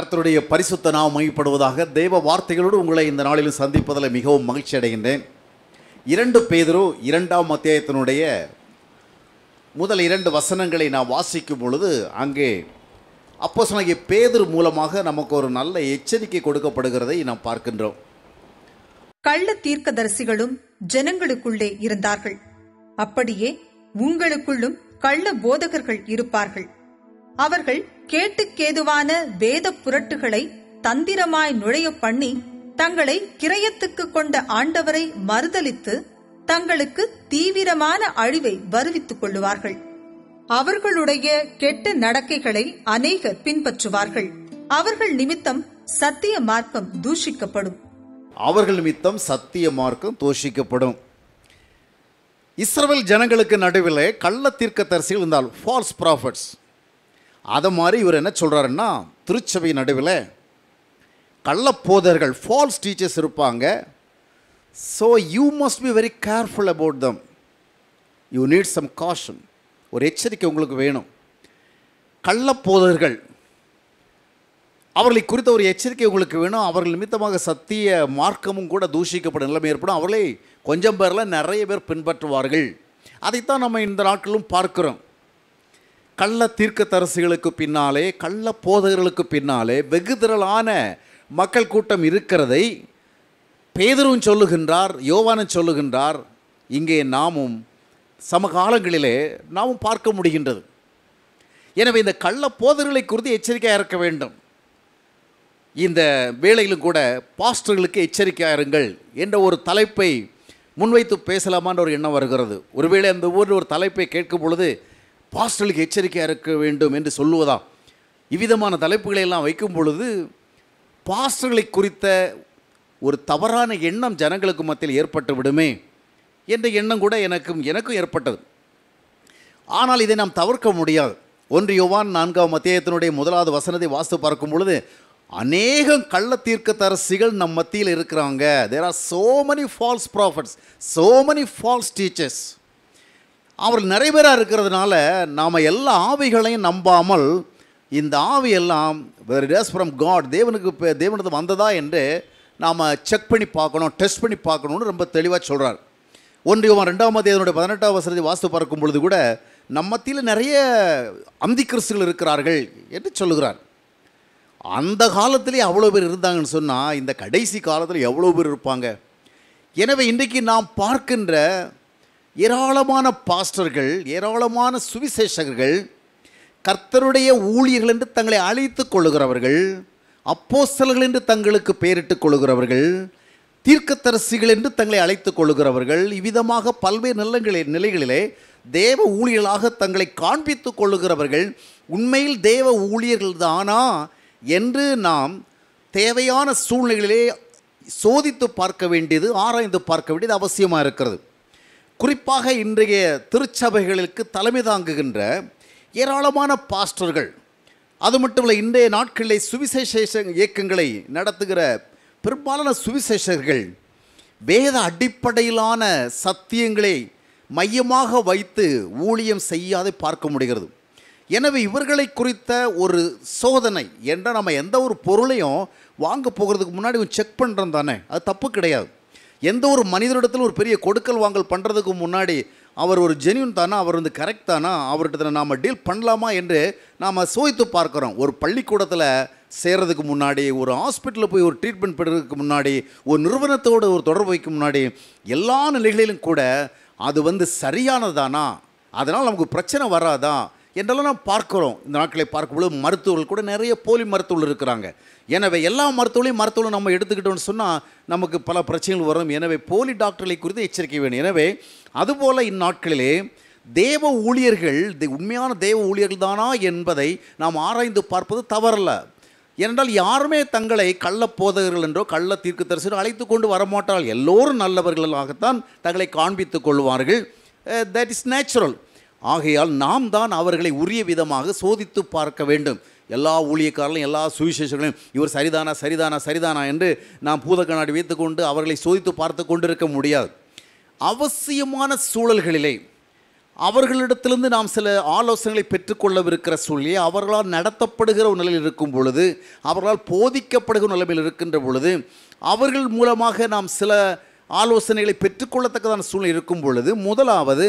கர்த்தருடைய பரிசுத்த நாம் மையப்படுவதாக தெய்வ வார்த்தைகளோடு உங்களை இந்த நாளிலும் சந்திப்பதில் மிகவும் மகிழ்ச்சி அடைகின்றேன். இரண்டு பேதரோ இரண்டாம் அத்தியாயத்தினுடைய முதல் இரண்டு வசனங்களை நான் வாசிக்கும் பொழுது அங்கே அப்போ சொன்ன பேதர் மூலமாக நமக்கு ஒரு நல்ல எச்சரிக்கை கொடுக்கப்படுகிறதை நாம் பார்க்கின்றோம். கள்ள தீர்க்கதரிசிகளும் ஜனங்களுக்குள்ளே இருந்தார்கள். அப்படியே உங்களுக்குள்ளும் கள்ள போதகர்கள் இருப்பார்கள். அவர்கள் கேட்டுக்கேதுவான வேத புரட்டுகளை தந்திரமாய் நுழைய பண்ணி தங்களை கிரயத்துக்கு கொண்ட ஆண்டவரை மறுதலித்து தங்களுக்கு தீவிரமான அழிவை வருவித்துக் கொள்ளுவார்கள். அவர்களுடைய கெட்ட நடக்கைகளை அநேகர் பின்பற்றுவார்கள். அவர்கள் நிமித்தம் சத்திய மார்க்கம் தூஷிக்கப்படும். அவர்கள் நிமித்தம் சத்திய மார்க்கம் தூஷிக்கப்படும். இஸ்ரவேல் ஜனங்களுக்கு நடுவில் கள்ள தீர்க்கதரிசிகள் இருந்தால் ஃபால்ஸ் ப்ராஃபிட்ஸ் அதை மாதிரி இவர் என்ன சொல்கிறாருன்னா திருச்சபை நடுவில் கள்ளப்போதர்கள் ஃபால்ஸ் டீச்சர்ஸ் இருப்பாங்க. So you must be very careful about them you need some caution ஒரு எச்சரிக்கை உங்களுக்கு வேணும். கள்ளப்போதர்கள் அவர்களை குறித்த ஒரு எச்சரிக்கை உங்களுக்கு வேணும். அவர்கள் நிமித்தமாக சத்திய மார்க்கமும் கூட தூஷிக்கப்படும் நிலைமை ஏற்படும். அவர்களை கொஞ்சம் பேரில் நிறைய பேர் பின்பற்றுவார்கள். அதைத்தான் நம்ம இந்த நாட்களும் பார்க்குறோம். கள்ள தீர்க்கத்தரசிகளுக்கு பின்னாலே கள்ள போதகர்களுக்கு பின்னாலே வெகு திரளான மக்கள் கூட்டம் இருக்கிறதை பேதரும் சொல்லுகின்றார் யோவானும் சொல்லுகின்றார். இங்கே நாமும் சமகாலங்களிலே நாமும் பார்க்க முடிகின்றது. எனவே இந்த கள்ள போதர்களை குறித்து எச்சரிக்கையாக இருக்க வேண்டும். இந்த வேளையிலும் கூட பாஸ்டர்களுக்கு எச்சரிக்கையாக இருங்கள் என்ற ஒரு தலைப்பை முன்வைத்து பேசலாமான்ற ஒரு எண்ணம் வருகிறது. ஒருவேளை அந்த ஊரில் ஒரு தலைப்பை கேட்கும் பொழுது பாஸ்டலுக்கு எச்சரிக்கையாக இருக்க வேண்டும் என்று சொல்லுவதா? இவ்விதமான தலைப்புகளை எல்லாம் வைக்கும் பொழுது பாஸ்டர்களை குறித்த ஒரு தவறான எண்ணம் ஜனங்களுக்கு மத்தியில் ஏற்பட்டு விடுமே என்ற எண்ணம் கூட எனக்கும் எனக்கும் ஏற்பட்டது. ஆனால் இதை நாம் தவிர்க்க முடியாது. ஒன்று யோவான் நான்காம் மத்தியத்தினுடைய முதலாவது வசனத்தை வாஸ்து பார்க்கும் பொழுது அநேகம் கள்ள தீர்க்கதரிசிகள் நம் மத்தியில் இருக்கிறாங்க. There are so many false prophets so many false teachers அவர்கள் நிறைய பேராக இருக்கிறதுனால நாம் எல்லா ஆவிகளையும் நம்பாமல் இந்த ஆவியெல்லாம் டேஸ் ஃப்ரம் காட் தேவனுக்கு இப்போ தேவனுக்கு வந்ததா என்று நாம் செக் பண்ணி பார்க்கணும் டெஸ்ட் பண்ணி பார்க்கணும்னு ரொம்ப தெளிவாக சொல்கிறார் ஒன்றியவன் ரெண்டாம் தேவனுடைய பதினெட்டாம் வசதி வாஸ்து பார்க்கும் பொழுது கூட நம்ம மத்தியில் நிறைய அந்தி கிறிஸ்துகள் இருக்கிறார்கள் என்று சொல்லுகிறார். அந்த காலத்திலே அவ்வளோ பேர் இருந்தாங்கன்னு சொன்னால் இந்த கடைசி காலத்தில் எவ்வளோ பேர் இருப்பாங்க? எனவே இன்றைக்கு நாம் பார்க்கின்ற ஏராளமான பாஸ்டர்கள் ஏராளமான சுவிசேஷகர்கள் கர்த்தருடைய ஊழியர்கள் என்று தங்களை அழைத்துக் கொள்ளுகிறவர்கள் அப்போஸ்தல்கள் என்று தங்களுக்கு பெயரிட்டுக் கொள்ளுகிறவர்கள் தீர்க்கத்தரசிகள் என்று தங்களை அழைத்துக் கொள்ளுகிறவர்கள் இவ்விதமாக பல்வேறு நிலங்களில் நிலைகளிலே தேவ ஊழியர்களாக தங்களை காண்பித்துக் கொள்ளுகிறவர்கள் உண்மையில் தேவ ஊழியர்கள் தானா என்று நாம் தேவையான சூழ்நிலைகளிலே சோதித்து பார்க்க வேண்டியது ஆராய்ந்து பார்க்க வேண்டியது அவசியமாக இருக்கிறது. குறிப்பாக இன்றைய திருச்சபைகளுக்கு தலைமை தாங்குகின்ற ஏராளமான பாஸ்டர்கள் அது மட்டும் இல்லை இன்றைய நாட்களில் சுவிசேஷ இயக்கங்களை நடத்துகிற பெரும்பாலான சுவிசேஷர்கள் வேத அடிப்படையிலான சத்தியங்களை மையமாக வைத்து ஊழியம் செய்யாതെ பார்க்க முடிகிறது. எனவே இவர்களை குறித்த ஒரு சோதனை என்ற நம்ம எந்த ஒரு பொருளையும் வாங்க போகிறதுக்கு முன்னாடி செக் பண்ணுறோம் தானே அது தப்பு கிடையாது. எந்த ஒரு மனிதரிடத்தில் ஒரு பெரிய கொடுக்கல் வாங்கல் பண்ணுறதுக்கு முன்னாடி அவர் ஒரு ஜென்யூன் தானா அவர் வந்து கரெக்ட் தானா அவர்கிட்ட நாம் டீல் பண்ணலாமா என்று நாம் சோதித்து பார்க்குறோம். ஒரு பள்ளிக்கூடத்தில் சேர்கிறதுக்கு முன்னாடி ஒரு ஹாஸ்பிட்டலில் போய் ஒரு ட்ரீட்மெண்ட் பெறுறதுக்கு முன்னாடி ஒரு நிறுவனத்தோடு ஒரு தொடர்பு வைக்கும் முன்னாடி எல்லா நிலைகளிலும் கூட அது வந்து சரியானதானா? அதனால் நமக்கு பிரச்சனை வராதா? என்றெல்லாம் நாம் பார்க்குறோம். இந்த நாட்களை பார்க்கும்பொழுது மருத்துவர்கள் கூட நிறைய போலி மருத்துவர்கள் இருக்கிறாங்க. எனவே எல்லா மருத்துவர்களையும் மருத்துவம் நம்ம எடுத்துக்கிட்டோம்னு சொன்னால் நமக்கு பல பிரச்சனைகள் வரும். எனவே போலி டாக்டர்களை குறித்து எச்சரிக்கை வேணும். எனவே அதுபோல் இந்நாட்களிலே தேவ ஊழியர்கள் உண்மையான தேவ ஊழியர்கள் தானா என்பதை நாம் ஆராய்ந்து பார்ப்பது தவறல்ல. ஏனென்றால் யாருமே தங்களை கள்ள போதகர்கள் என்றோ கள்ள தீர்க்கதரிசனம் அழைத்து கொண்டு வரமாட்டால் எல்லோரும் நல்லவர்களாகத்தான் தங்களை காண்பித்துக் கொள்வார்கள். தட் இஸ் நேச்சுரல் ஆகையால் நாம் தான் அவர்களை உரிய விதமாக சோதித்து பார்க்க வேண்டும். எல்லா ஊழியக்காரர்களும் எல்லா சுவிசேஷங்களையும் இவர் சரிதானா சரிதானா சரிதானா என்று நாம் பூத கண்ணாடி வைத்துக்கொண்டு அவர்களை சோதித்து பார்த்து கொண்டிருக்க முடியாது. அவசியமான சூழல்களிலே அவர்களிடத்திலிருந்து நாம் சில ஆலோசனைகளை பெற்றுக்கொள்ளவிருக்கிற சூழ்நிலை அவர்களால் நடத்தப்படுகிற ஒரு நிலையில் இருக்கும் பொழுது அவர்களால் போதிக்கப்படுகிற நிலைமையில் இருக்கின்ற பொழுது அவர்கள் மூலமாக நாம் சில ஆலோசனைகளை பெற்றுக்கொள்ளத்தக்கதான சூழ்நிலை இருக்கும் பொழுது முதலாவது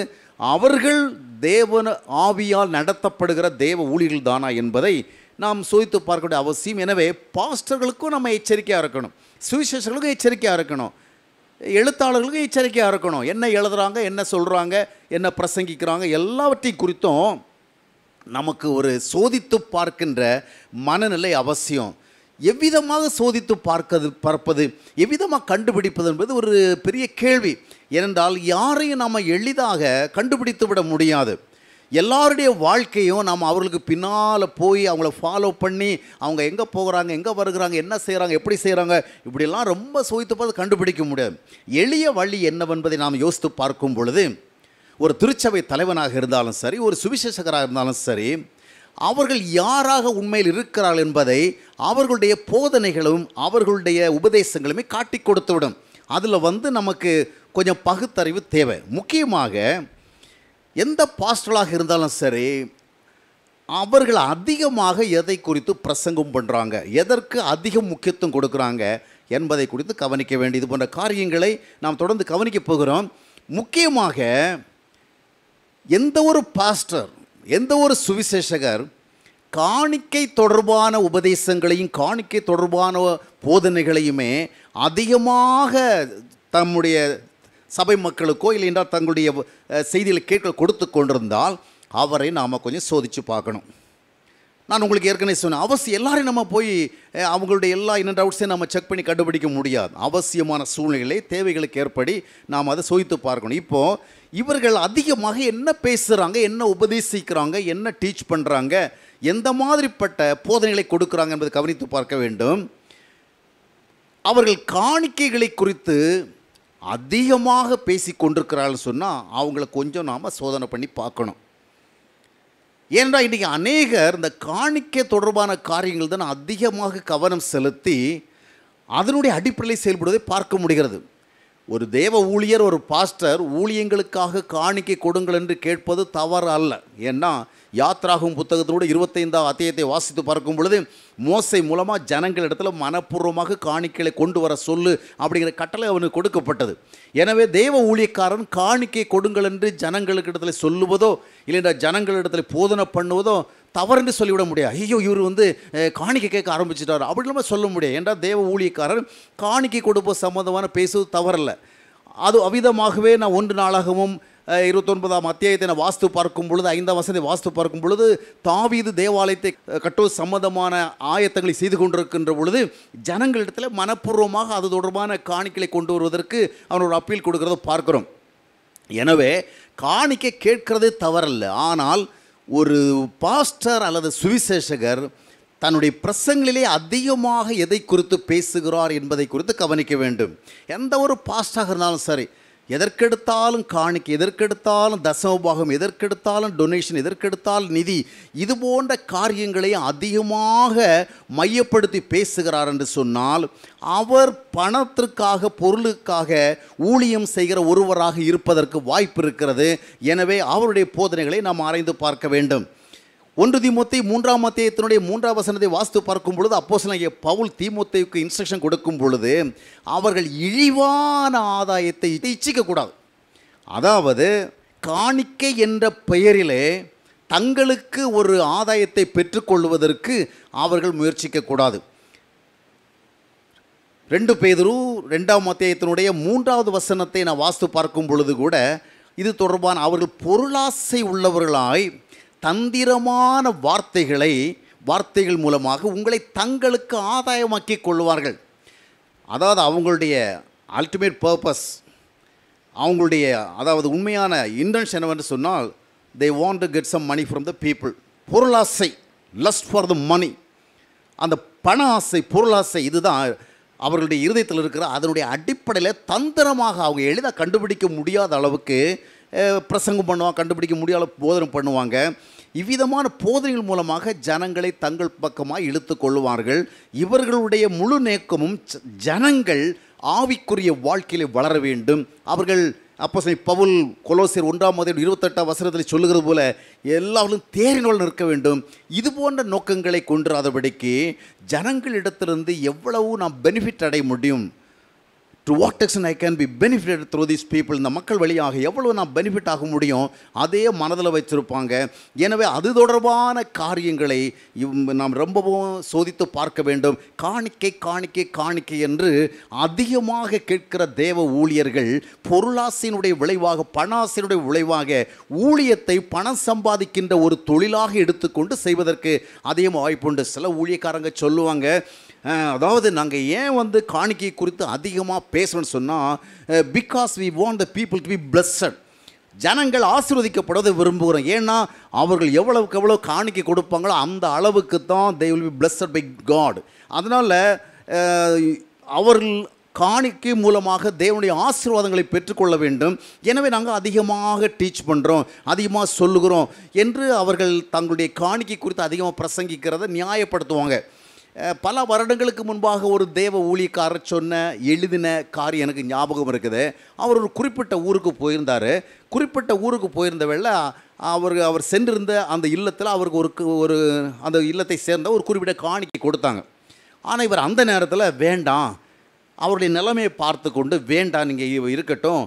அவர்கள் தேவன ஆவியால் நடத்தப்படுகிற தேவ ஊழியர்கள் தானா என்பதை நாம் சோதித்து பார்க்கக்கூடிய அவசியம். எனவே பாஸ்டர்களுக்கும் நம்ம எச்சரிக்கையாக இருக்கணும். சுவிசேஷர்களுக்கும் எச்சரிக்கையாக இருக்கணும். எழுத்தாளர்களுக்கும் எச்சரிக்கையாக இருக்கணும். என்ன எழுதுறாங்க என்ன சொல்கிறாங்க என்ன பிரசங்கிக்கிறாங்க எல்லாவற்றையும் குறித்தும் நமக்கு ஒரு சோதித்து பார்க்கின்ற மனநிலை அவசியம். எவ்விதமாக சோதித்து பார்க்கது பார்ப்பது எவ்விதமாக கண்டுபிடிப்பது என்பது ஒரு பெரிய கேள்வி. ஏனென்றால் யாரையும் நாம் எளிதாக கண்டுபிடித்து விட முடியாது. எல்லாருடைய வாழ்க்கையும் நாம் அவர்களுக்கு பின்னால் போய் அவங்கள ஃபாலோ பண்ணி அவங்க எங்கே போகிறாங்க எங்கே வருகிறாங்க என்ன செய்கிறாங்க எப்படி செய்கிறாங்க இப்படியெல்லாம் ரொம்ப சோதித்து பார்த்து கண்டுபிடிக்க முடியாது. எளிய வழி என்னவென்பதை நாம் யோசித்து பார்க்கும் பொழுது ஒரு திருச்சபை தலைவனாக இருந்தாலும் சரி ஒரு சுவிசேஷகராக இருந்தாலும் சரி அவர்கள் யாராக உண்மையில் இருக்கிறார்கள் என்பதை அவர்களுடைய போதனைகளும் அவர்களுடைய உபதேசங்களுமே காட்டி கொடுத்துவிடும். அதில் வந்து நமக்கு கொஞ்சம் பகுத்தறிவு தேவை. முக்கியமாக எந்த பாஸ்டலாக இருந்தாலும் சரி அவர்கள் அதிகமாக எதை குறித்து பிரசங்கம் பண்ணுறாங்க எதற்கு அதிக முக்கியத்துவம் கொடுக்குறாங்க என்பதை குறித்து கவனிக்க வேண்டியது போன்ற காரியங்களை நாம் தொடர்ந்து கவனிக்க போகிறோம். முக்கியமாக எந்த ஒரு பாஸ்டர் எந்த ஒரு சுவிசேஷகர் காணிக்கை தொடர்பான உபதேசங்களையும் காணிக்கை தொடர்பான போதனைகளையுமே அதிகமாக தம்முடைய சபை மக்களுக்கோ இல்லை என்றால் தங்களுடைய செய்திகளை கேட்க கொடுத்து கொண்டிருந்தால் அவரை நாம் கொஞ்சம் சோதித்து பார்க்கணும். நான் உங்களுக்கு ஏற்கனவே சொன்னேன் அவசியம் எல்லாரையும் நம்ம போய் அவங்களுடைய எல்லா இன்னும் டவுட்ஸையும் நம்ம செக் பண்ணி கண்டுபிடிக்க முடியாது. அவசியமான சூழ்நிலை தேவைகளுக்கு ஏற்படி நாம் அதை சோதித்து பார்க்கணும். இப்போது இவர்கள் அதிகமாக என்ன பேசுகிறாங்க என்ன உபதேசிக்கிறாங்க என்ன டீச் பண்ணுறாங்க எந்த மாதிரிப்பட்ட போதனைகளை கொடுக்குறாங்க என்பதை கவனித்து பார்க்க வேண்டும். அவர்கள் காணிக்கைகளை குறித்து அதிகமாக பேசி கொண்டிருக்கிறாள்னு சொன்னால் அவங்கள கொஞ்சம் நாம் சோதனை பண்ணி பார்க்கணும். ஏன்டா இன்றைக்கி அநேகர் இந்த காணிக்கை தொடர்பான காரியங்கள் தான் அதிகமாக கவனம் செலுத்தி அதனுடைய அடிப்படையில் செயல்படுவதை பார்க்க முடிகிறது. ஒரு தேவ ஊழியர் ஒரு பாஸ்டர் ஊழியங்களுக்காக காணிக்கை கொடுங்கள் என்று கேட்பது தவறு அல்ல ஏன்னா யாத்ராகும் புத்தகத்தோடு இருபத்தைந்தாம் அத்தியத்தை வாசித்து பார்க்கும் பொழுது மோசை மூலமாக ஜனங்களிடத்தில் மனப்பூர்வமாக காணிக்கைகளை கொண்டு வர சொல்லு அப்படிங்கிற கட்டளை அவனுக்கு கொடுக்கப்பட்டது. எனவே தேவ ஊழியக்காரன் காணிக்கை கொடுங்கள் என்று ஜனங்களுக்கு இடத்துல சொல்லுவதோ இல்லைன்னா ஜனங்களிடத்தில் போதனை பண்ணுவதோ தவறுன்னு சொல்லிவிட முடியாது. ஐயோ இவர் வந்து காணிக்கை கேட்க ஆரம்பிச்சிட்டார். அப்படி இல்லாமல் சொல்ல முடியாது. ஏன்டா தேவ ஊழியக்காரர் காணிக்கை கொடுப்பது சம்மந்தமான பேசுவது தவறல்ல. அது அவிதமாகவே நான் ஒன்று நாளாகவும் இருபத்தொன்பதாம் அத்தியாயத்தை நான் வாஸ்து பார்க்கும் பொழுது ஐந்தாம் வசதி வாஸ்து பார்க்கும் பொழுது தாவீது தேவாலயத்தை அஹ், கட்டுவது ஆயத்தங்களை செய்து கொண்டிருக்கின்ற பொழுது ஜனங்களிடத்தில் மனப்பூர்வமாக அது தொடர்பான காணிக்களை கொண்டு வருவதற்கு அவன் ஒரு அப்பீல் கொடுக்கிறத பார்க்குறோம். எனவே காணிக்கை கேட்கிறது தவறல்ல. ஆனால் ஒரு பாஸ்டர் அல்லது சுவிசேஷகர் தன்னுடைய பிரசங்களிலே அதிகமாக எதை குறித்து பேசுகிறார் என்பதை குறித்து கவனிக்க வேண்டும். எந்த ஒரு பாஸ்டாக இருந்தாலும் சரி எதற்கெடுத்தாலும் காணிக்கை எதற்கெடுத்தாலும் தசமபாகம் எதற்கெடுத்தாலும் டொனேஷன் எதற்கெடுத்தாலும் நிதி இது போன்ற காரியங்களை அதிகமாக மையப்படுத்தி பேசுகிறார் என்று சொன்னால் அவர் பணத்திற்காக பொருளுக்காக ஊழியம் செய்கிற ஒருவராக இருப்பதற்கு வாய்ப்பு இருக்கிறது. எனவே அவருடைய போதனைகளை நாம் ஆராய்ந்து பார்க்க வேண்டும். ஒன்று தீமோத்தை மூன்றாம் அத்தியாயத்தினுடைய மூன்றாம் வசனத்தை வாஸ்து பார்க்கும் பொழுது அப்போ பவுல் திமுத்தைக்கு இன்ஸ்ட்ரக்ஷன் கொடுக்கும் பொழுது அவர்கள் இழிவான ஆதாயத்தை இச்சிக்கக்கூடாது. அதாவது காணிக்கை என்ற பெயரிலே தங்களுக்கு ஒரு ஆதாயத்தை பெற்றுக்கொள்வதற்கு அவர்கள் முயற்சிக்கக்கூடாது. ரெண்டு பேதரு ரெண்டாம் அத்தியாயத்தினுடைய மூன்றாவது வசனத்தை நான் வாஸ்து பார்க்கும் பொழுது கூட இது தொடர்பான அவர்கள் பொருளாசை உள்ளவர்களாய் தந்திரமான வார்த்தைகளை வார்த்தைகள் மூலமாக உங்களை தங்களுக்கு ஆதாயமாக்கி கொள்வார்கள். அதாவது அவங்களுடைய அல்டிமேட் பர்பஸ் அவங்களுடைய அதாவது உண்மையான இன்டென்ஷன் என்னவென்று சொன்னால் they want to get some money from the people பொருளாசை லஸ்ட் ஃபார் த மணி அந்த பண ஆசை பொருளாசை இதுதான். அவர்களுடைய இருதயத்தில் இருக்கிற அதனுடைய அடிப்படையில் தந்திரமாக அவங்க எளிதாக கண்டுபிடிக்க முடியாத அளவுக்கு பிரசங்கம் பண்ணுவாங்க கண்டுபிடிக்க முடியாத போதனை பண்ணுவாங்க. இவ்விதமான போதனைகள் மூலமாக ஜனங்களை தங்கள் பக்கமாக இழுத்து கொள்வார்கள் இவர்களுடைய முழு நோக்கமும் ஜனங்கள் ஆவிக்குரிய வாழ்க்கையிலே வளர வேண்டும். அவர்கள் அப்போ பவுல் கொலோசியர் ஒன்றாம் மதியம் இருபத்தெட்டாம் வசனத்தில் சொல்லுகிறது போல எல்லாவர்களும் தேரினோல் நிற்க வேண்டும். இது போன்ற நோக்கங்களை கொண்டுராதபடிக்கு ஜனங்களிடத்திலிருந்து எவ்வளவு நாம் பெனிஃபிட் அடைய முடியும்? To what extent I can be benefit through these people இந்த மக்கள் வழியாக எவ்வளோ நான் பெனிஃபிட் ஆக முடியும்? அதே மனதில் வச்சுருப்பாங்க எனவே அது தொடர்பான காரியங்களை இவ்- நாம் ரொம்பவும் சோதித்து பார்க்க வேண்டும். காணிக்கை காணிக்கை காணிக்கை என்று அதிகமாக கேட்கிற தேவ ஊழியர்கள் பொருளாசினுடைய விளைவாக பணாசினுடைய விளைவாக ஊழியத்தை பணம் சம்பாதிக்கின்ற ஒரு தொழிலாக எடுத்துக்கொண்டு செய்வதற்கு அதிகம் வாய்ப்புண்டு. சில ஊழியக்காரங்க சொல்லுவாங்க அதாவது நாங்கள் ஏன் வந்து காணிக்கை குறித்து அதிகமாக பேசணும்னு சொன்னால் because we want the people to be blessed ஜனங்கள் ஆசீர்வதிக்கப்படுவதை விரும்புகிறோம். ஏன்னா அவர்கள் எவ்வளவுக்கு எவ்வளோ காணிக்கை கொடுப்பாங்களோ அந்த அளவுக்கு தான் they will be blessed by God அதனால் அவர்கள் காணிக்கை மூலமாக தேவனுடைய ஆசீர்வாதங்களை பெற்றுக்கொள்ள வேண்டும். எனவே நாங்கள் அதிகமாக டீச் பண்ணுறோம் அதிகமாக சொல்லுகிறோம் என்று அவர்கள் தங்களுடைய காணிக்கை குறித்து அதிகமாக பிரசங்கிக்கிறத நியாயப்படுத்துவாங்க. பல வருடங்களுக்கு முன்பாக ஒரு தேவ ஊழியக்காரர் சொன்ன எழுதின காரியம் எனக்கு ஞாபகம் இருக்குது. அவர் ஒரு குறிப்பிட்ட ஊருக்கு போயிருந்தார். குறிப்பிட்ட ஊருக்கு போயிருந்த வேளை அவர் அவர் சென்றிருந்த அந்த இல்லத்தில் அவருக்கு ஒரு ஒரு அந்த இல்லத்தை சேர்ந்த ஒரு குறிப்பிட்ட காணிக்கை கொடுத்தாங்க. ஆனால் இவர் அந்த நேரத்தில் வேண்டாம். அவருடைய நிலைமையை பார்த்து கொண்டு வேண்டாம் நீங்கள் இருக்கட்டும்.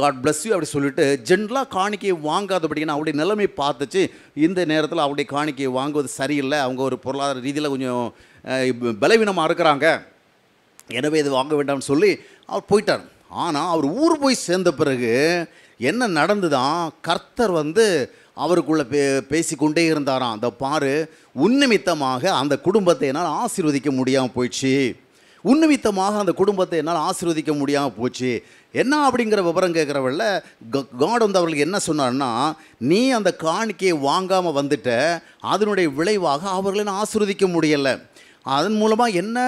காட் பிளஸ் யூ அப்படி சொல்லிட்டு ஜென்ரலாக காணிக்கையை வாங்காதபடினா அவருடைய நிலைமையை பார்த்துச்சு. இந்த நேரத்தில் அவருடைய காணிக்கையை வாங்குவது சரியில்லை. அவங்க ஒரு பொருளாதார ரீதியில் கொஞ்சம் பலவீனமாக இருக்கிறாங்க. எனவே இது வாங்க வேண்டாம்னு சொல்லி அவர் போயிட்டார். ஆனால் அவர் ஊர் போய் சேர்ந்த பிறகு என்ன நடந்துதான் கர்த்தர் வந்து அவருக்குள்ளே பே பேசிக்கொண்டே இருந்தாராம். அந்த பாரு உன்னிமித்தமாக அந்த குடும்பத்தை என்னால் ஆசீர்வதிக்க முடியாமல் போயிடுச்சு. உன்னிமித்தமாக அந்த குடும்பத்தை என்னால் ஆசீர்வதிக்க முடியாமல் போச்சு. என்ன அப்படிங்கிற விவரம் கேட்குறவள காட் வந்து அவர்களுக்கு என்ன சொன்னார்னா நீ அந்த காணிக்கையை வாங்காமல் வந்துட்ட அதனுடைய விளைவாக அவர்களை நான் ஆசீர்வதிக்க முடியலை. அதன் மூலமாக என்ன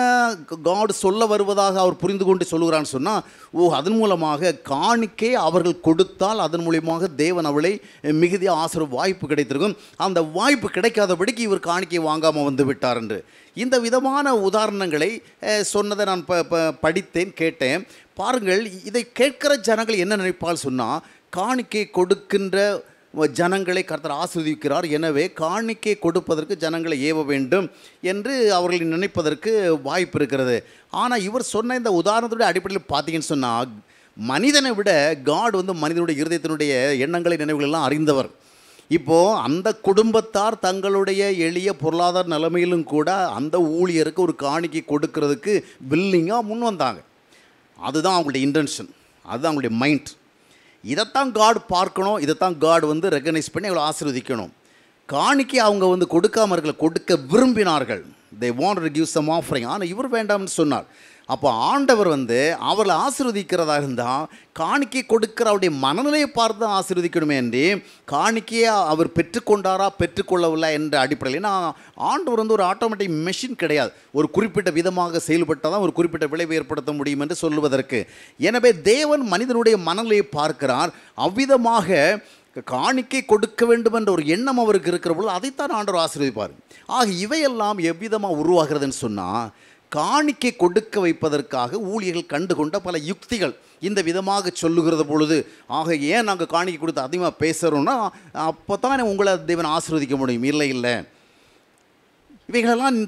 காட் சொல்ல வருவதாக அவர் புரிந்து கொண்டு சொல்லுகிறான்னு சொன்னால் ஓ அதன் மூலமாக காணிக்கை அவர்கள் கொடுத்தால் அதன் மூலியமாக தேவன் அவளை மிகுதியாக ஆசிர வாய்ப்பு கிடைத்திருக்கும். அந்த வாய்ப்பு கிடைக்காதபடிக்கு இவர் காணிக்கை வாங்காமல் வந்து விட்டார் என்று. இந்த விதமான உதாரணங்களை சொன்னதை நான் ப ப- படித்தேன் கேட்டேன். பாருங்கள் இதை கேட்கிற ஜனங்கள் என்ன நினைப்பால் சொன்னால் காணிக்கை கொடுக்கின்ற ஜனங்களை கர்த்தர் ஆஸ்வதிக்கிறார். எனவே காணிக்கை கொடுப்பதற்கு ஜனங்களை ஏவ வேண்டும் என்று அவர்கள் நினைப்பதற்கு வாய்ப்பு இருக்கிறது. ஆனால் இவர் சொன்ன இந்த உதாரணத்துடைய அடிப்படையில் பார்த்தீங்கன்னு சொன்னால் மனிதனை விட காட் வந்து மனிதனுடைய இருதயத்தினுடைய எண்ணங்களை நினைவுகளெல்லாம் அறிந்தவர். இப்போது அந்த குடும்பத்தார் தங்களுடைய எளிய பொருளாதார நிலைமையிலும் கூட அந்த ஊழியருக்கு ஒரு காணிக்கை கொடுக்கறதுக்கு வில்லிங்காக முன் வந்தாங்க அதுதான் அவங்களுடைய இன்டென்ஷன் அதுதான் அவங்களுடைய மைண்ட் இதைத்தான் காட் பார்க்கணும் இதைத்தான் காட் வந்து ரெக்கக்னைஸ் பண்ணி அவளை ஆசீர்வதிக்கணும். காணிக்கை அவங்க வந்து கொடுக்காம இருக்கல கொடுக்க விரும்பினார்கள். They want to give some offering ஆனால் இவர் வேண்டாம்னு சொன்னார். அப்போ ஆண்டவர் வந்து அவர்களை ஆசிர்வதிக்கிறதா இருந்தால் காணிக்கை கொடுக்கிற அவருடைய மனநிலையை பார்த்து தான் ஆசீர்வதிக்கணுமே என்று காணிக்கையை அவர் பெற்றுக்கொண்டாரா பெற்றுக்கொள்ளவில்லை என்ற அடிப்படையில் ஏன்னா ஆண்டவர் வந்து ஒரு ஆட்டோமேட்டிக் மெஷின் கிடையாது. ஒரு குறிப்பிட்ட விதமாக செயல்பட்டால் தான் ஒரு குறிப்பிட்ட விளைவு ஏற்படுத்த முடியும் என்று சொல்லுவதற்கு. எனவே தேவன் மனிதனுடைய மனநிலையை பார்க்கிறார். அவ்விதமாக காணிக்கை கொடுக்க வேண்டும் என்ற ஒரு எண்ணம் அவருக்கு இருக்கிற பொழுது அதைத்தான் ஆண்டவர் ஆசீர்வதிப்பார். ஆக இவையெல்லாம் எவ்விதமாக உருவாகிறதுன்னு சொன்னால் காணிக்கை கொடுக்க வைப்பதற்காக ஊழியர்கள் கண்டுகொண்ட பல யுக்திகள் இந்த விதமாக சொல்லுகிறது பொழுது ஆக ஏன் நாங்கள் காணிக்கை கொடுத்து அதிகமாக பேசுகிறோன்னா அப்போ தான் உங்களை தேவன் ஆசீர்வதிக்க முடியும். இல்லை இல்லை. இவைகளெல்லாம்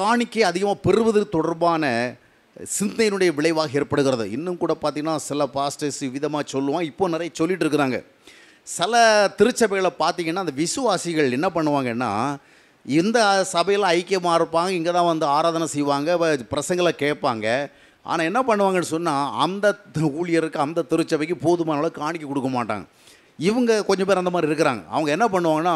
காணிக்கை அதிகமாக பெறுவது தொடர்பான சிந்தையினுடைய விளைவாக ஏற்படுகிறது. இன்னும் கூட பார்த்தீங்கன்னா சில பாஸ்டர்ஸ் விதமாக சொல்லுவான் இப்போ நிறைய சொல்லிகிட்டு இருக்கிறாங்க. சில திருச்சபைகளை பார்த்தீங்கன்னா அந்த விசுவாசிகள் என்ன பண்ணுவாங்கன்னா இந்த சபையில் ஐக்கியமாக இருப்பாங்க இங்கே தான் வந்து ஆராதனை செய்வாங்க வ- பிரசங்களை கேட்பாங்க. ஆனால் என்ன பண்ணுவாங்கன்னு சொன்னால் அந்த ஊழியருக்கு அந்த திருச்சபைக்கு போதுமான அளவு காணிக்க கொடுக்க மாட்டாங்க. இவங்க கொஞ்சம் பேர் அந்த மாதிரி இருக்கிறாங்க. அவங்க என்ன பண்ணுவாங்கன்னா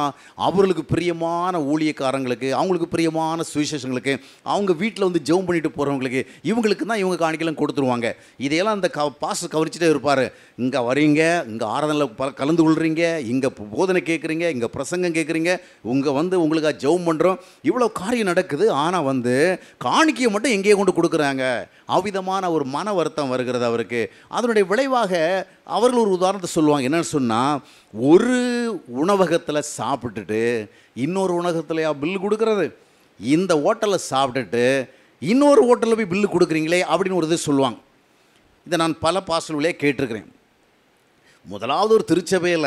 அவர்களுக்கு பிரியமான ஊழியக்காரங்களுக்கு அவங்களுக்கு பிரியமான சுவிசேஷங்களுக்கு அவங்க வீட்டில் வந்து ஜெபம் பண்ணிட்டு போகிறவங்களுக்கு இவங்களுக்கு தான் இவங்க காணிக்கலாம் கொடுத்துருவாங்க. இதையெல்லாம் அந்த க பாச கவனிச்சுட்டே இருப்பார். இங்கே வரீங்க இங்கே ஆராதனில் ப கலந்து கொள்கிறீங்க இங்கே போதனை கேட்குறீங்க இங்கே பிரசங்கம் கேட்குறீங்க உங்கள் வந்து உங்களுக்கு ஜெபம் பண்ணுறோம் இவ்வளோ காரியம் நடக்குது. ஆனால் வந்து காணிக்கையை மட்டும் எங்கேயே கொண்டு கொடுக்குறாங்க. அவ்விதமான ஒரு மன வருத்தம் வருகிறது அவருக்கு. அதனுடைய விளைவாக அவர்கள் ஒரு உதாரணத்தை சொல்லுவாங்க. என்னென்னு சொன்னால் ஒரு உணவகத்தில் சாப்பிட்டுட்டு இன்னொரு உணவகத்துலையா பில்லு கொடுக்குறது? இந்த ஹோட்டலில் சாப்பிட்டுட்டு இன்னொரு ஹோட்டலில் போய் பில்லு கொடுக்குறீங்களே அப்படின்னு ஒரு இது சொல்லுவாங்க. இதை நான் பல பாசல்களே கேட்டிருக்கிறேன். முதலாவது ஒரு திருச்சபையில்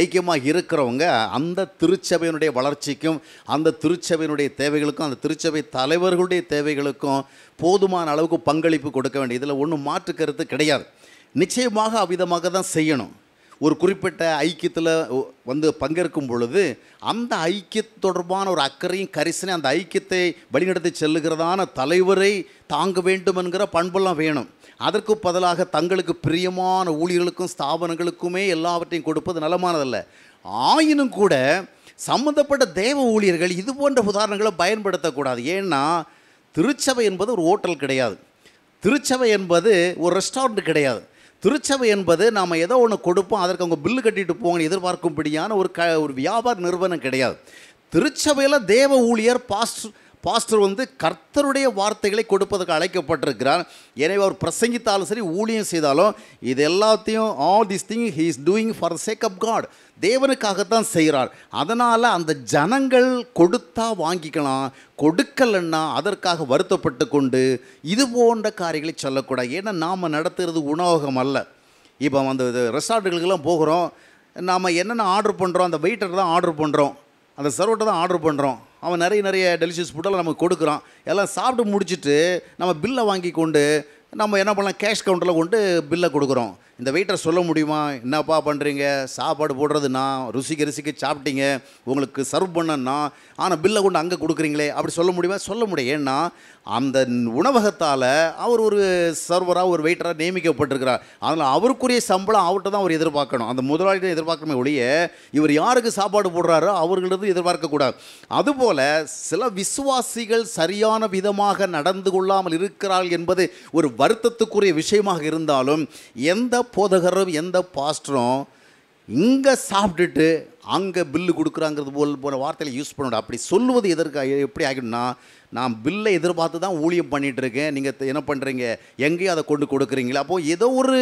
ஐக்கியமாக இருக்கிறவங்க அந்த திருச்சபையினுடைய வளர்ச்சிக்கும் அந்த திருச்சபையினுடைய தேவைகளுக்கும் அந்த திருச்சபை தலைவர்களுடைய தேவைகளுக்கும் போதுமான அளவுக்கு பங்களிப்பு கொடுக்க வேண்டிய இதில் ஒன்றும் மாற்று கருத்து கிடையாது. நிச்சயமாக அவ்விதமாக தான் செய்யணும். ஒரு குறிப்பிட்ட ஐக்கியத்தில் வந்து பங்கேற்கும் பொழுது அந்த ஐக்கிய தொடர்பான ஒரு அக்கறையும் கரிசனை அந்த ஐக்கியத்தை வழிநடத்தி செல்லுகிறதான தலைவரை தாங்க வேண்டும் என்கிற பண்பெல்லாம் வேணும். அதற்கு பதிலாக தங்களுக்கு பிரியமான ஊழியர்களுக்கும் ஸ்தாபனங்களுக்குமே எல்லாவற்றையும் கொடுப்பது நலமானதல்ல. ஆயினும் கூட சம்பந்தப்பட்ட தேவ ஊழியர்கள் இது போன்ற உதாரணங்களை பயன்படுத்தக்கூடாது. ஏன்னா திருச்சபை என்பது ஒரு ஹோட்டல் கிடையாது. திருச்சபை என்பது ஒரு ரெஸ்டாரண்ட் கிடையாது. திருச்சபை என்பது நாம் ஏதோ ஒன்று கொடுப்போம் அதற்கு அவங்க பில்லு கட்டிட்டு போங்கன்னு எதிர்பார்க்கும்படியான ஒரு க ஒரு வியாபார நிறுவனம் கிடையாது. திருச்சபையில் தேவ ஊழியர் பாஸ்டர் பாஸ்டர் வந்து கர்த்தருடைய வார்த்தைகளை கொடுப்பதற்கு அழைக்கப்பட்டிருக்கிறார். எனவே அவர் பிரசங்கித்தாலும் சரி ஊழியம் செய்தாலும் இது எல்லாத்தையும் all this thing he is doing for sake of God தேவனுக்காகத்தான் செய்கிறார். அதனால் அந்த ஜனங்கள் கொடுத்தா வாங்கிக்கலாம் கொடுக்கலன்னா அதற்காக வருத்தப்பட்டு கொண்டு இது போன்ற காரியங்களை சொல்லக்கூடாது. ஏன்னா நாம் நடத்துகிறது உணவகம் அல்ல. இப்போ அந்த ரெசார்ட்டுகளுக்கெல்லாம் போகிறோம். நாம் என்னென்ன ஆர்டர் பண்ணுறோம் அந்த வெயிட்டர் தான் ஆர்டர் பண்ணுறோம் அந்த சர்வட்டை தான் ஆர்டர் பண்ணுறோம் அவன் நிறைய நிறைய டெலிஷியஸ் ஃபுட்டெல்லாம் நமக்கு கொடுக்குறான். எல்லாம் சாப்பிட்டு முடிச்சுட்டு நம்ம பில்லை வாங்கி கொண்டு நம்ம என்ன பண்ணலாம்? கேஷ் கவுண்டரில் கொண்டு பில்லை கொடுக்குறோம். இந்த வெயிட்டர் சொல்ல முடியுமா? என்னப்பா பண்ணுறீங்க சாப்பாடு போடுறது நான் ருசிக்க ருசிக்கு சாப்பிட்டீங்க. உங்களுக்கு சர்வ் பண்ணனா ஆனால் பில்லை கொண்டு அங்கே கொடுக்குறீங்களே. அப்படி சொல்ல முடியுமா? சொல்ல முடியும் ஏன்னா அந்த உணவகத்தால் அவர் ஒரு சர்வராக ஒரு வெயிட்டராக நியமிக்கப்பட்டிருக்கிறார். அதனால் அவருக்குரிய சம்பளம் அவர்கிட்ட தான் அவர் எதிர்பார்க்கணும். அந்த முதலாளிகிட்ட எதிர்பார்க்கணுமே ஒழிய இவர் யாருக்கு சாப்பாடு போடுறாரோ அவர்களிடம் எதிர்பார்க்கக்கூடாது அதுபோல் சில விசுவாசிகள் சரியான விதமாக நடந்து கொள்ளாமல் இருக்கிறார்கள் என்பது ஒரு வருத்தத்துக்குரிய விஷயமாக இருந்தாலும் எந்த போதகரும் எந்த பாஸ்டரும் இங்கே சாப்பிட்டுட்டு அங்கே பில்லு கொடுக்குறாங்கிறது போல் போன வார்த்தைகளை யூஸ் பண்ணணும் அப்படி சொல்லுவது எதற்கு எப்படி ஆகிடும்னா நான் பில்லை எதிர்பார்த்து தான் ஊழியம் பண்ணிகிட்ருக்கேன் நீங்கள் என்ன பண்ணுறீங்க எங்கேயும் அதை கொண்டு கொடுக்குறீங்களா? அப்போது ஏதோ ஒரு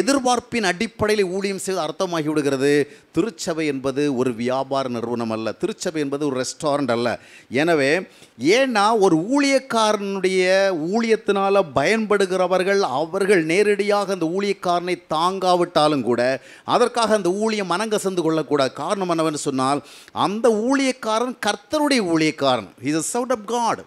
எதிர்பார்ப்பின் அடிப்படையில் ஊழியம் செய்வது அர்த்தமாகி விடுகிறது. திருச்சபை என்பது ஒரு வியாபார நிறுவனம் அல்ல. திருச்சபை என்பது ஒரு ரெஸ்டாரண்ட் அல்ல. எனவே ஏன்னா ஒரு ஊழியக்காரனுடைய ஊழியத்தினால் பயன்படுகிறவர்கள் அவர்கள் நேரடியாக அந்த ஊழியக்காரனை தாங்காவிட்டாலும் கூட அதற்காக அந்த ஊழியம் மனங்கசந்து கொள்ளக்கூடாது. காரணம் என்னவென்று சொன்னால் அந்த ஊழியக்காரன் கர்த்தருடைய ஊழியக்காரன். Is a servant of God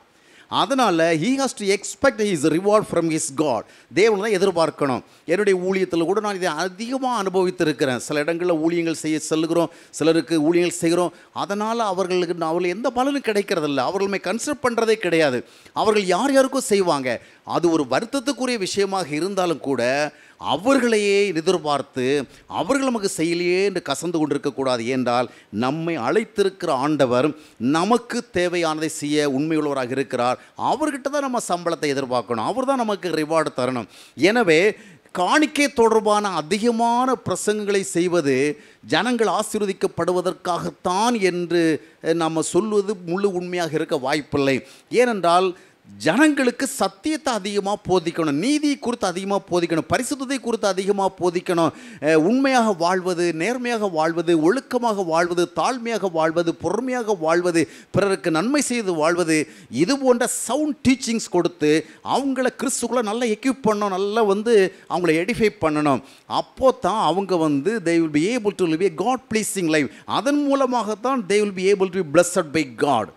அதனால் he has to expect his reward from his God தேவன் தான் எதிர்பார்க்கணும். என்னுடைய ஊழியத்தில் கூட நான் இதை அதிகமாக அனுபவித்திருக்கிறேன். சில இடங்களில் ஊழியங்கள் செய்ய செல்கிறோம் சிலருக்கு ஊழியங்கள் செய்கிறோம். அதனால் அவர்களுக்கு அவர்கள் எந்த பலனும் கிடைக்கிறதில்ல. அவர்களுமே கன்சிடர் பண்ணுறதே கிடையாது. அவர்கள் யார் யாருக்கும் செய்வாங்க. அது ஒரு வருத்தத்துக்குரிய விஷயமாக இருந்தாலும் கூட அவர்களையே எதிர்பார்த்து அவர்கள் நமக்கு செய்யலையே என்று கசந்து கொண்டிருக்கக்கூடாது என்றால் நம்மை அழைத்திருக்கிற ஆண்டவர் நமக்கு தேவையானதை செய்ய உண்மையுள்ளவராக இருக்கிறார். அவர்கிட்ட தான் நம்ம சம்பளத்தை எதிர்பார்க்கணும். அவர் தான் நமக்கு ரிவார்டு தரணும். எனவே காணிக்கை தொடர்பான அதிகமான பிரசங்கங்களை செய்வது ஜனங்கள் ஆசீர்வதிக்கப்படுவதற்காகத்தான் என்று நம்ம சொல்வது முழு உண்மையாக இருக்க வாய்ப்பில்லை. ஏனென்றால் ஜனங்களுக்கு சத்தியத்தை அதிகமாக போதிக்கணும் நீதி குறித்து அதிகமாக போதிக்கணும் பரிசுத்தத்தை குறித்து அதிகமாக போதிக்கணும். உண்மையாக வாழ்வது நேர்மையாக வாழ்வது ஒழுக்கமாக வாழ்வது தாழ்மையாக வாழ்வது பொறுமையாக வாழ்வது பிறருக்கு நன்மை செய்து வாழ்வது இது போன்ற சவுண்ட் டீச்சிங்ஸ் கொடுத்து அவங்கள கிறிஸ்துக்குள்ளே நல்லா எக்யூப் பண்ணணும் நல்லா வந்து அவங்கள எடிஃபை பண்ணணும். அப்போ தான் அவங்க வந்து they will be able to live a God pleasing life அதன் மூலமாக தான் they will be able to be blessed by God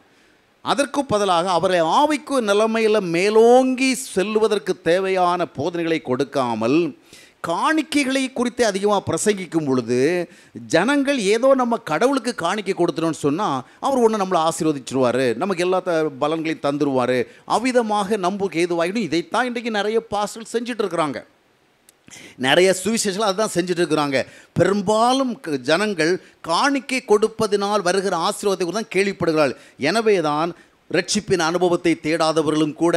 அதற்கு பதிலாக அவரை ஆவிக்கு நிலைமையில் மேலோங்கி செல்லுவதற்கு தேவையான போதனைகளை கொடுக்காமல் காணிக்கைகளை குறித்து அதிகமாக பிரசங்கிக்கும் பொழுது ஜனங்கள் ஏதோ நம்ம கடவுளுக்கு காணிக்கை கொடுத்துட்டோம்னு சொன்னால் அவர் ஒன்று நம்மளை ஆசீர்வதிச்சிருவார் நமக்கு எல்லா த பலன்களையும் தந்துருவார் அவ்விதமாக நம்புக்கு ஏதுவாகிடும் இதைத்தான் இன்றைக்கி நிறைய பாஸ்டல் செஞ்சுட்டு இருக்கிறாங்க. நிறைய சுவிசேஷங்கள் அதுதான் செஞ்சுட்டு இருக்கிறாங்க. பெரும்பாலும் ஜனங்கள் காணிக்கை கொடுப்பதினால் வருகிற ஆசீர்வாதத்தை கூட தான் கேள்விப்படுகிறாள் எனவே தான் ரட்சிப்பின் அனுபவத்தை தேடாதவர்களும் கூட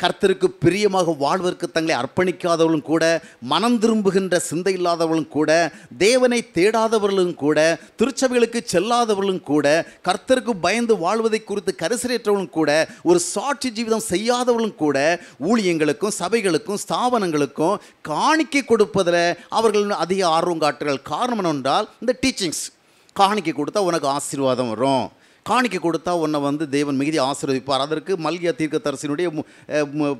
கர்த்தருக்கு பிரியமாக வாழ்வதற்கு தங்களை அர்ப்பணிக்காதவர்களும் கூட மனம் திரும்புகின்ற சிந்தை இல்லாதவர்களும் கூட தேவனை தேடாதவர்களும் கூட திருச்சபைகளுக்கு செல்லாதவர்களும் கூட கர்த்தருக்கு பயந்து வாழ்வதை குறித்து கரிசரேற்றவர்களும் கூட ஒரு சாட்சி ஜீவிதம் செய்யாதவர்களும் கூட ஊழியங்களுக்கும் சபைகளுக்கும் ஸ்தாபனங்களுக்கும் காணிக்கை கொடுப்பதில் அவர்கள் அதிக ஆர்வம் காட்டுகள் காரணம் என்னென்றால் இந்த டீச்சிங்ஸ் காணிக்கை கொடுத்தா உனக்கு ஆசீர்வாதம் வரும். காணிக்கை கொடுத்தா உன்னை வந்து தேவன் மிகுதி ஆசீர்வதிப்பார். அதற்கு மல்கிய தீர்க்கதரிசியினுடைய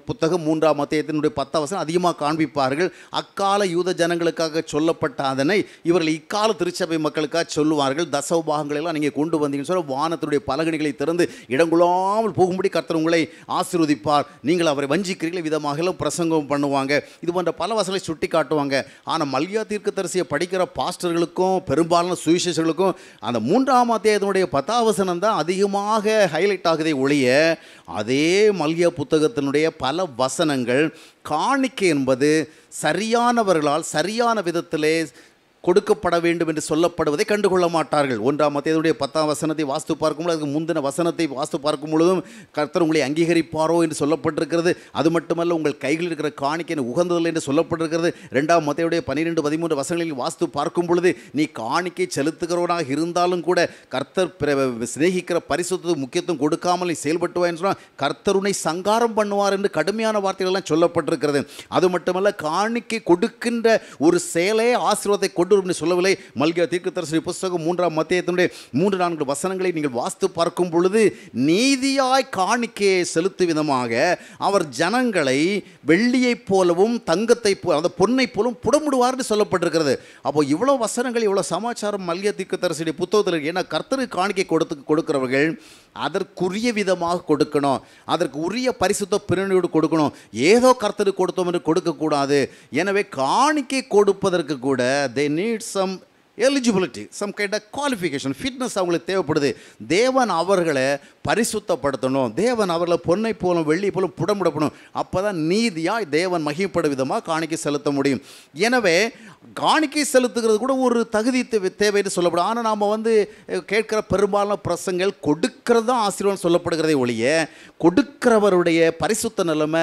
புத்தகம் மூன்றாம் மத்தியத்தினுடைய பத்தாவசனம் அதிகமாக காண்பிப்பார்கள். அக்கால யூத ஜனங்களுக்காக சொல்லப்பட்ட அதனை இவர்கள் இக்கால திருச்சபை மக்களுக்காக சொல்லுவார்கள். தசவபாகங்களை எல்லாம் நீங்கள் கொண்டு வந்தீங்கன்னு சொல்ல வானத்தினுடைய பலகணிகளை திறந்து இடங்குள்ளாமல் போகும்படி கர்த்தர் உங்களை ஆசீர்வதிப்பார். நீங்கள் அவரை வஞ்சிக்கிறீர்கள் விதமாக எல்லாம் பிரசங்கம் பண்ணுவாங்க. இது போன்ற பல வசங்களை சுட்டி காட்டுவாங்க. ஆனால் மல்கியா தீர்க்கதரிசியை படிக்கிற பாஸ்டர்களுக்கும் பெரும்பாலான சுவிசேஷர்களுக்கும் அந்த மூன்றாம் அத்தியாயத்தினுடைய பத்தாவசனம் வசனம் தான் அதிகமாக ஹைலைட் ஆகுதே ஒழிய அதே மல்யா புத்தகத்தினுடைய பல வசனங்கள் காணிக்கை என்பது சரியானவர்களால் சரியான விதத்திலே கொடுக்கப்பட வேண்டும் என்று சொல்லப்படுவதை கண்டுகொள்ள மாட்டார்கள். ஒன்றாம் மத்தியதுடைய பத்தாம் வசனத்தை வாஸ்து பார்க்கும் பொழுது அதுக்கு முந்தின வசனத்தை வாஸ்து பார்க்கும் பொழுதும் கர்த்தர் உங்களை அங்கீகரிப்பாரோ என்று சொல்லப்பட்டிருக்கிறது. அது மட்டுமல்ல உங்கள் கைகளில் இருக்கிற காணிக்கை உகந்ததில்லை என்று சொல்லப்பட்டிருக்கிறது. ரெண்டாம் மத்தியுடைய பன்னிரெண்டு பதிமூன்று வசனங்களில் வாஸ்து பார்க்கும் பொழுது நீ காணிக்கை செலுத்துகிறவனாக இருந்தாலும் கூட கர்த்தர் சிநேகிக்கிற பரிசுத்தத்துக்கு முக்கியத்துவம் கொடுக்காமல் நீ செயல்பட்டுவா என்று சொன்னால் கர்த்தருனை சங்காரம் பண்ணுவார் என்று கடுமையான வார்த்தைகள்லாம் சொல்லப்பட்டிருக்கிறது. அது மட்டுமல்ல காணிக்கை கொடுக்கின்ற ஒரு செயலே ஆசீர்வாதத்தை கொண்டு வரும் என்று சொல்லவில்லை. மல்கியா தீர்க்கதரிசன புஸ்தகம் மூன்றாம் மத்தியத்தினுடைய மூன்று நான்கு வசனங்களை நீங்கள் வாஸ்து பார்க்கும் பொழுது நீதியாய் காணிக்கையை செலுத்தும் விதமாக அவர் ஜனங்களை வெள்ளியைப் போலவும் தங்கத்தைப் போல அந்த பொன்னைப் போலவும் புடமுடுவார்னு சொல்லப்பட்டிருக்கிறது. அப்போ இவ்வளோ வசனங்கள் இவ்வளோ சமாச்சாரம் மல்கியா தீர்க்கதரிசியுடைய புத்தகத்தில் ஏன்னா கர்த்தருக்கு காணிக்கை கொடுத்து கொடுக்கிறவர்கள் அதற்குரிய விதமாக கொடுக்கணும். அதற்கு உரிய பரிசுத்த பிறனையோடு கொடுக்கணும். ஏதோ கர்த்தருக்கு கொடுத்தோம் என்று கொடுக்கக்கூடாது. எனவே காணிக்கை கொடுப்பதற்கு கூட they need some eligibility some kind of qualification fitness அவங்களுக்கு தேவைப்படுது. தேவன் அவர்களை பரிசுத்தப்படுத்தணும். தேவன் அவர்களை பொன்னை போலும் வெள்ளி போலும் புடமுடப்படும் அப்போ தான் நீதியாக தேவன் மகிப்பட விதமாக காணிக்கை செலுத்த முடியும். எனவே காணிக்கை செலுத்துகிறது கூட ஒரு தகுதி தேவை- தேவைன்னு சொல்லப்படும். ஆனால் நாம் வந்து கேட்குற பெரும்பாலான பிரசங்கள் கொடுக்கிறது தான் ஆசீர்வாதம் சொல்லப்படுகிறதே ஒழிய கொடுக்கிறவருடைய பரிசுத்த நிலைமை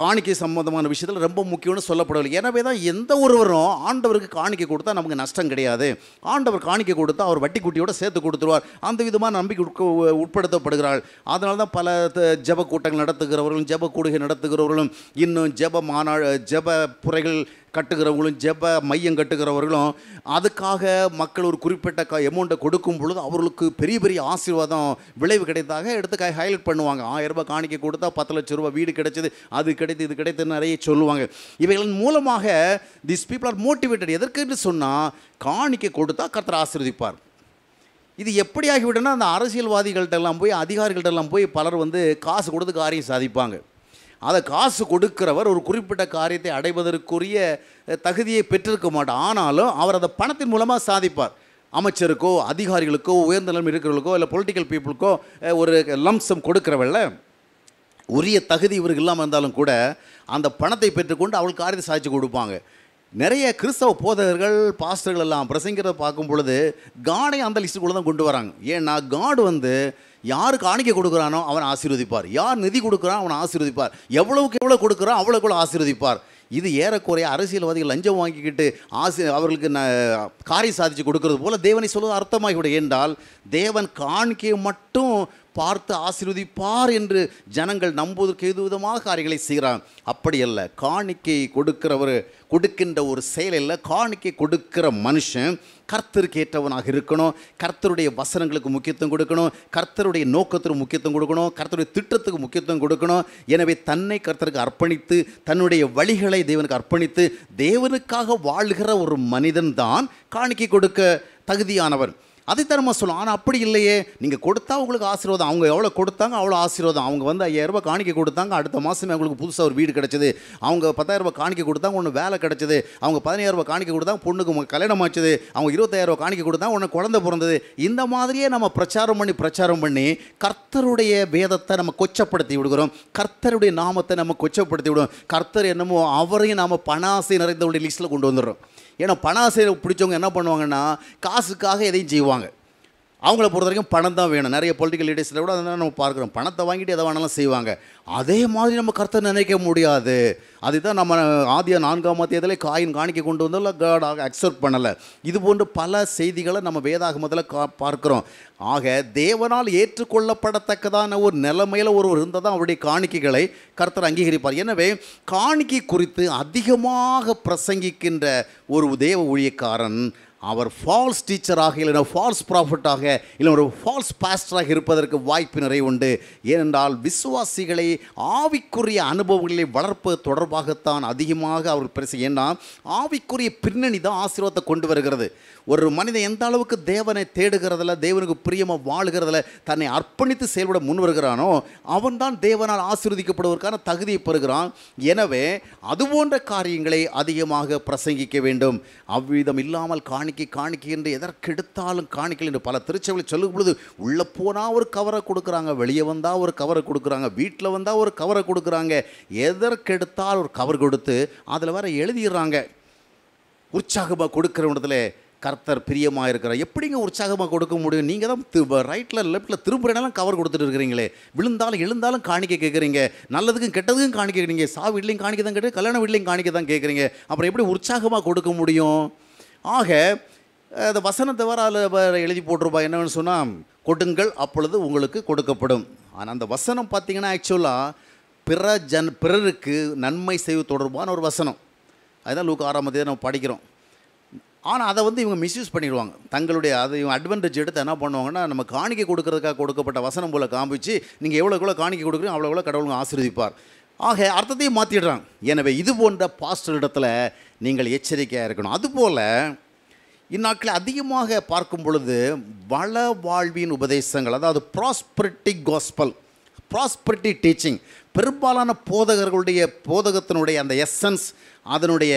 காணிக்கை சம்பந்தமான விஷயத்தில் ரொம்ப முக்கியம்னு சொல்லப்படவில்லை. எனவே தான் எந்த ஒருவரும் ஆண்டவருக்கு காணிக்கை கொடுத்தா நமக்கு நஷ்டம் கிடையாது. ஆண்டவர் காணிக்கை கொடுத்தா அவர் வட்டி குட்டியோட சேர்த்து கொடுத்துருவார். அந்த விதமாக நம்பிக்கை உட்க- உட்படுத்தப்படுகிறாள். அதனால தான் பல த- ஜெப கூட்டங்கள் நடத்துகிறவர்களும் ஜெப கூடுகை நடத்துகிறவர்களும் இன்னும் ஜெப மாநாடு ஜெப புரைகள் கட்டுகிறவங்களும் ஜெப மையம் கட்டுகிறவர்களும் அதுக்காக மக்கள் ஒரு குறிப்பிட்ட க எமௌண்ட்டை கொடுக்கும் பொழுது அவர்களுக்கு பெரிய பெரிய ஆசீர்வாதம் விளைவு கிடைத்தாக எடுத்து ஹைலைட் பண்ணுவாங்க. ஆயிரம் ரூபாய் காணிக்க கொடுத்தா பத்து லட்ச ரூபாய் வீடு கிடைச்சது அது கிடைத்து இது கிடைத்து நிறைய சொல்லுவாங்க. இவைகளின் மூலமாக திஸ் பீப்புள் ஆர் மோட்டிவேட்டட் எதற்குன்னு சொன்னால் காணிக்கை கொடுத்தா கர்த்தர் ஆசீர்வதிப்பார். இது எப்படி ஆகிவிட்டோன்னா அந்த அரசியல்வாதிகள்கிட்ட எல்லாம் போய் அதிகாரிகள்கிட்ட எல்லாம் போய் பலர் வந்து காசு கொடுத்து காரியம் சாதிப்பாங்க. அதை காசு கொடுக்கிறவர் ஒரு குறிப்பிட்ட காரியத்தை அடைவதற்குரிய தகுதியை பெற்றிருக்க மாட்டார் ஆனாலும் அவர் அதை பணத்தின் மூலமாக சாதிப்பார். அமைச்சருக்கோ அதிகாரிகளுக்கோ உயர்ந்த நிலைமை இருக்கிறவர்களுக்கோ இல்லை பொலிட்டிக்கல் பீப்புளுக்கோ ஒரு லம்சம் கொடுக்கிறவல்ல உரிய தகுதி இவருக்கு இல்லாமல் இருந்தாலும் கூட அந்த பணத்தை பெற்றுக்கொண்டு அவள் காரியத்தை சாதிச்சு கொடுப்பாங்க. நிறைய கிறிஸ்தவ போதகர்கள் பாஸ்டர்கள் எல்லாம் பிரசங்கிறத பார்க்கும் பொழுது காடை அந்த லிஸ்ட்டுக்குள்ளே தான் கொண்டு வராங்க. ஏன்னா காடு வந்து யார் காணிக்கை கொடுக்குறானோ அவன் ஆசீர்வதிப்பார். யார் நிதி கொடுக்குறான் அவன் ஆசீர்வதிப்பார். எவ்வளவுக்கு எவ்வளோ கொடுக்குறான் அவ்வளோக்குள்ள ஆசீர்வதிப்பார். இது ஏறக்குறைய அரசியல்வாதிகள் லஞ்சம் வாங்கிக்கிட்டு ஆசி அவர்களுக்கு ந காரியம் சாதிச்சு கொடுக்கறது போல் தேவனை சொல்வது அர்த்தமாகிவிடும். என்றால் தேவன் காணிக்கையை மட்டும் பார்த்து ஆசீர்வதிப்பார் என்று ஜனங்கள் நம்புவதற்கு எது விதமாக காரியங்களை செய்கிறான் அப்படி அல்ல. காணிக்கை கொடுக்கிறவர் கொடுக்கின்ற ஒரு செயலில் காணிக்கை கொடுக்கிற மனுஷன் கர்த்தருக்கு ஏற்றவனாக இருக்கணும். கர்த்தருடைய வசனங்களுக்கு முக்கியத்துவம் கொடுக்கணும். கர்த்தருடைய நோக்கத்திற்கு முக்கியத்துவம் கொடுக்கணும். கர்த்தருடைய திட்டத்துக்கு முக்கியத்துவம் கொடுக்கணும். எனவே தன்னை கர்த்தருக்கு அர்ப்பணித்து தன்னுடைய வழிகளை தேவனுக்கு அர்ப்பணித்து தேவனுக்காக வாழ்கிற ஒரு மனிதன் தான் காணிக்கை கொடுக்க தகுதியானவர். அதைத்தான் நம்ம சொல்லலாம் ஆனால் அப்படி இல்லையே. நீங்கள் கொடுத்தா உங்களுக்கு ஆசீர்வாதம். அவங்க எவ்வளோ கொடுத்தாங்க அவ்வளோ ஆசீர்வாதம். அவங்க வந்து ஐயாயிரம் ரூபாய் காணிக்கை கொடுத்தாங்க அடுத்த மாதமே அவங்களுக்கு புதுசாக ஒரு வீடு கிடச்சிது. அவங்க பத்தாயிரம் ரூபாய் காணிக்கை கொடுத்தாங்க ஒன்று வேலை கிடச்சிது. அவங்க பதினாயிரரூபா ரூபாய் காணிக்கை கொடுத்தாங்க பொண்ணுக்கு கல்யாணம் ஆச்சுது. அவங்க இருபத்தாயிரரூபா ரூபாய் காணிக்கை கொடுத்தாங்க ஒன்று குழந்தை பிறந்தது. இந்த மாதிரியே நம்ம பிரச்சாரம் பண்ணி பிரச்சாரம் பண்ணி கர்த்தருடைய வேதத்தை நம்ம கொச்சப்படுத்தி விடுகிறோம். கர்த்தருடைய நாமத்தை நம்ம கொச்சப்படுத்தி விடுவோம் கர்த்தர் என்னமோ அவரையும் நாம் பணாசை நிறைந்தவருடைய லிஸ்ட்டில் கொண்டு வந்துடுறோம். ஏன்னா பணாசை பிடிச்சவங்க என்ன பண்ணுவாங்கன்னா காசுக்காக எதையும் செய்வாங்க. அவங்கள பொறுத்த வரைக்கும் பணம் தான் வேணும். நிறைய பொலிட்டிக்கல் லீடர்ஸில் கூட அதான் நம்ம பார்க்குறோம். பணத்தை வாங்கிட்டு எதை வேணாலும் செய்வாங்க. அதே மாதிரி நம்ம கருத்தை நினைக்க முடியாது. அதுதான் நம்ம ஆதிய நான்காம் மத்தியத்தில் காயின் காணிக்கை கொண்டு வந்தோம்ல காட் அக்செப்ட் பண்ணலை. இது போன்ற பல செய்திகளை நம்ம வேதாகமத்தில் கா பார்க்குறோம். ஆக தேவனால் ஏற்றுக்கொள்ளப்படத்தக்கதான ஒரு நிலைமையில் ஒருவர் இருந்தால் தான் அவருடைய காணிக்கைகளை கர்த்தர் அங்கீகரிப்பார். எனவே காணிக்கை குறித்து அதிகமாக பிரசங்கிக்கின்ற ஒரு தேவ ஊழியக்காரன் அவர் ஃபால்ஸ் டீச்சராக இல்லைனா ஃபால்ஸ் ப்ராஃபிட்டாக இல்லை ஒரு ஃபால்ஸ் பாஸ்டராக இருப்பதற்கு வாய்ப்பு நிறைய உண்டு. ஏனென்றால் விசுவாசிகளை ஆவிக்குரிய அனுபவங்களை வளர்ப்பது தொடர்பாகத்தான் அதிகமாக அவர் பேச. ஏன்னா ஆவிக்குரிய பின்னணி தான் ஆசீர்வாதத்தை கொண்டு வருகிறது. ஒரு மனிதன் எந்த அளவுக்கு தேவனை தேடுகிறதில்ல தேவனுக்கு பிரியமாக வாழுகிறதில்ல தன்னை அர்ப்பணித்து செயல்பட முன் வருகிறானோ அவன்தான் தேவனால் ஆசீர்வதிக்கப்படுவதற்கான தகுதியை பெறுகிறான். எனவே அது போன்ற காரியங்களை அதிகமாக பிரசங்கிக்க வேண்டும். அவ்விதம் இல்லாமல் காணிக்கை காணிக்கை என்று எதற்கெடுத்தாலும் காணிக்கை என்று பல திருச்சபைகளை சொல்லும் பொழுது உள்ளே போனால் ஒரு கவரை கொடுக்குறாங்க வெளியே வந்தால் ஒரு கவரை கொடுக்குறாங்க வீட்டில் வந்தால் ஒரு கவரை கொடுக்குறாங்க. எதற்கெடுத்தால் ஒரு கவர் கொடுத்து அதில் வேற எழுதிடுறாங்க. உற்சாகமாக கொடுக்குற இடத்துல கர்த்தர் பிரியமாக இருக்கிறார் எப்படிங்க உற்சாகமாக கொடுக்க முடியும்? நீங்கள் தான் ரைட்டில் லெஃப்ட்டில் திரும்புறனாலும் கவர் கொடுத்துட்டு இருக்கிறீங்களே. விழுந்தாலும் எழுந்தாலும் காணிக்க கேட்குறீங்க. நல்லதுக்கும் கெட்டதுக்கும் காணிக்க கேட்குறீங்க. சா வீட்லேயும் காணிக்க தான் கேட்டு கல்யாண வீட்லையும் காணிக்க தான் கேட்குறீங்க. அப்புறம் எப்படி உற்சாகமாக கொடுக்க முடியும்? ஆக அந்த வசனத்தை வர அதில் எழுதி போட்டிருப்பா என்னன்னு சொன்னால் கொடுங்கள் அப்பொழுது உங்களுக்கு கொடுக்கப்படும். ஆனால் அந்த வசனம் பார்த்திங்கன்னா ஆக்சுவலாக பிற ஜன் பிறருக்கு நன்மை செய்வது தொடர்பான ஒரு வசனம். அதுதான் லூக்கு ஆறாம் நம்ம படிக்கிறோம். ஆனால் அதை வந்து இவங்க மிஸ்யூஸ் பண்ணிடுவாங்க. தங்களுடைய அதை இவங்க அட்வான்டேஜ் எடுத்து என்ன பண்ணுவாங்கன்னா நம்ம காணிக்கை கொடுக்கறதுக்காக கொடுக்கப்பட்ட வசனம் போல் காமிச்சு நீங்கள் எவ்வளோ எவ்வளோ காணிக்கை கொடுக்குறீங்க அவ்வளோ எவ்வளோ கடவுளுங்க ஆசீர்வதிப்பார். ஆக அர்த்தத்தையும் மாற்றிடுறாங்க எனவே இது போன்ற பாஸ்டர் இடத்துல நீங்கள் எச்சரிக்கையாக இருக்கணும். அதுபோல் இந்நாட்களில் அதிகமாக பார்க்கும் பொழுது வள வாழ்வின் உபதேசங்கள் அதாவது ப்ராஸ்பரிட்டி காஸ்பல் ப்ராஸ்பரிட்டி டீச்சிங் பெரும்பாலான போதகர்களுடைய போதகத்தினுடைய அந்த எசன்ஸ் அதனுடைய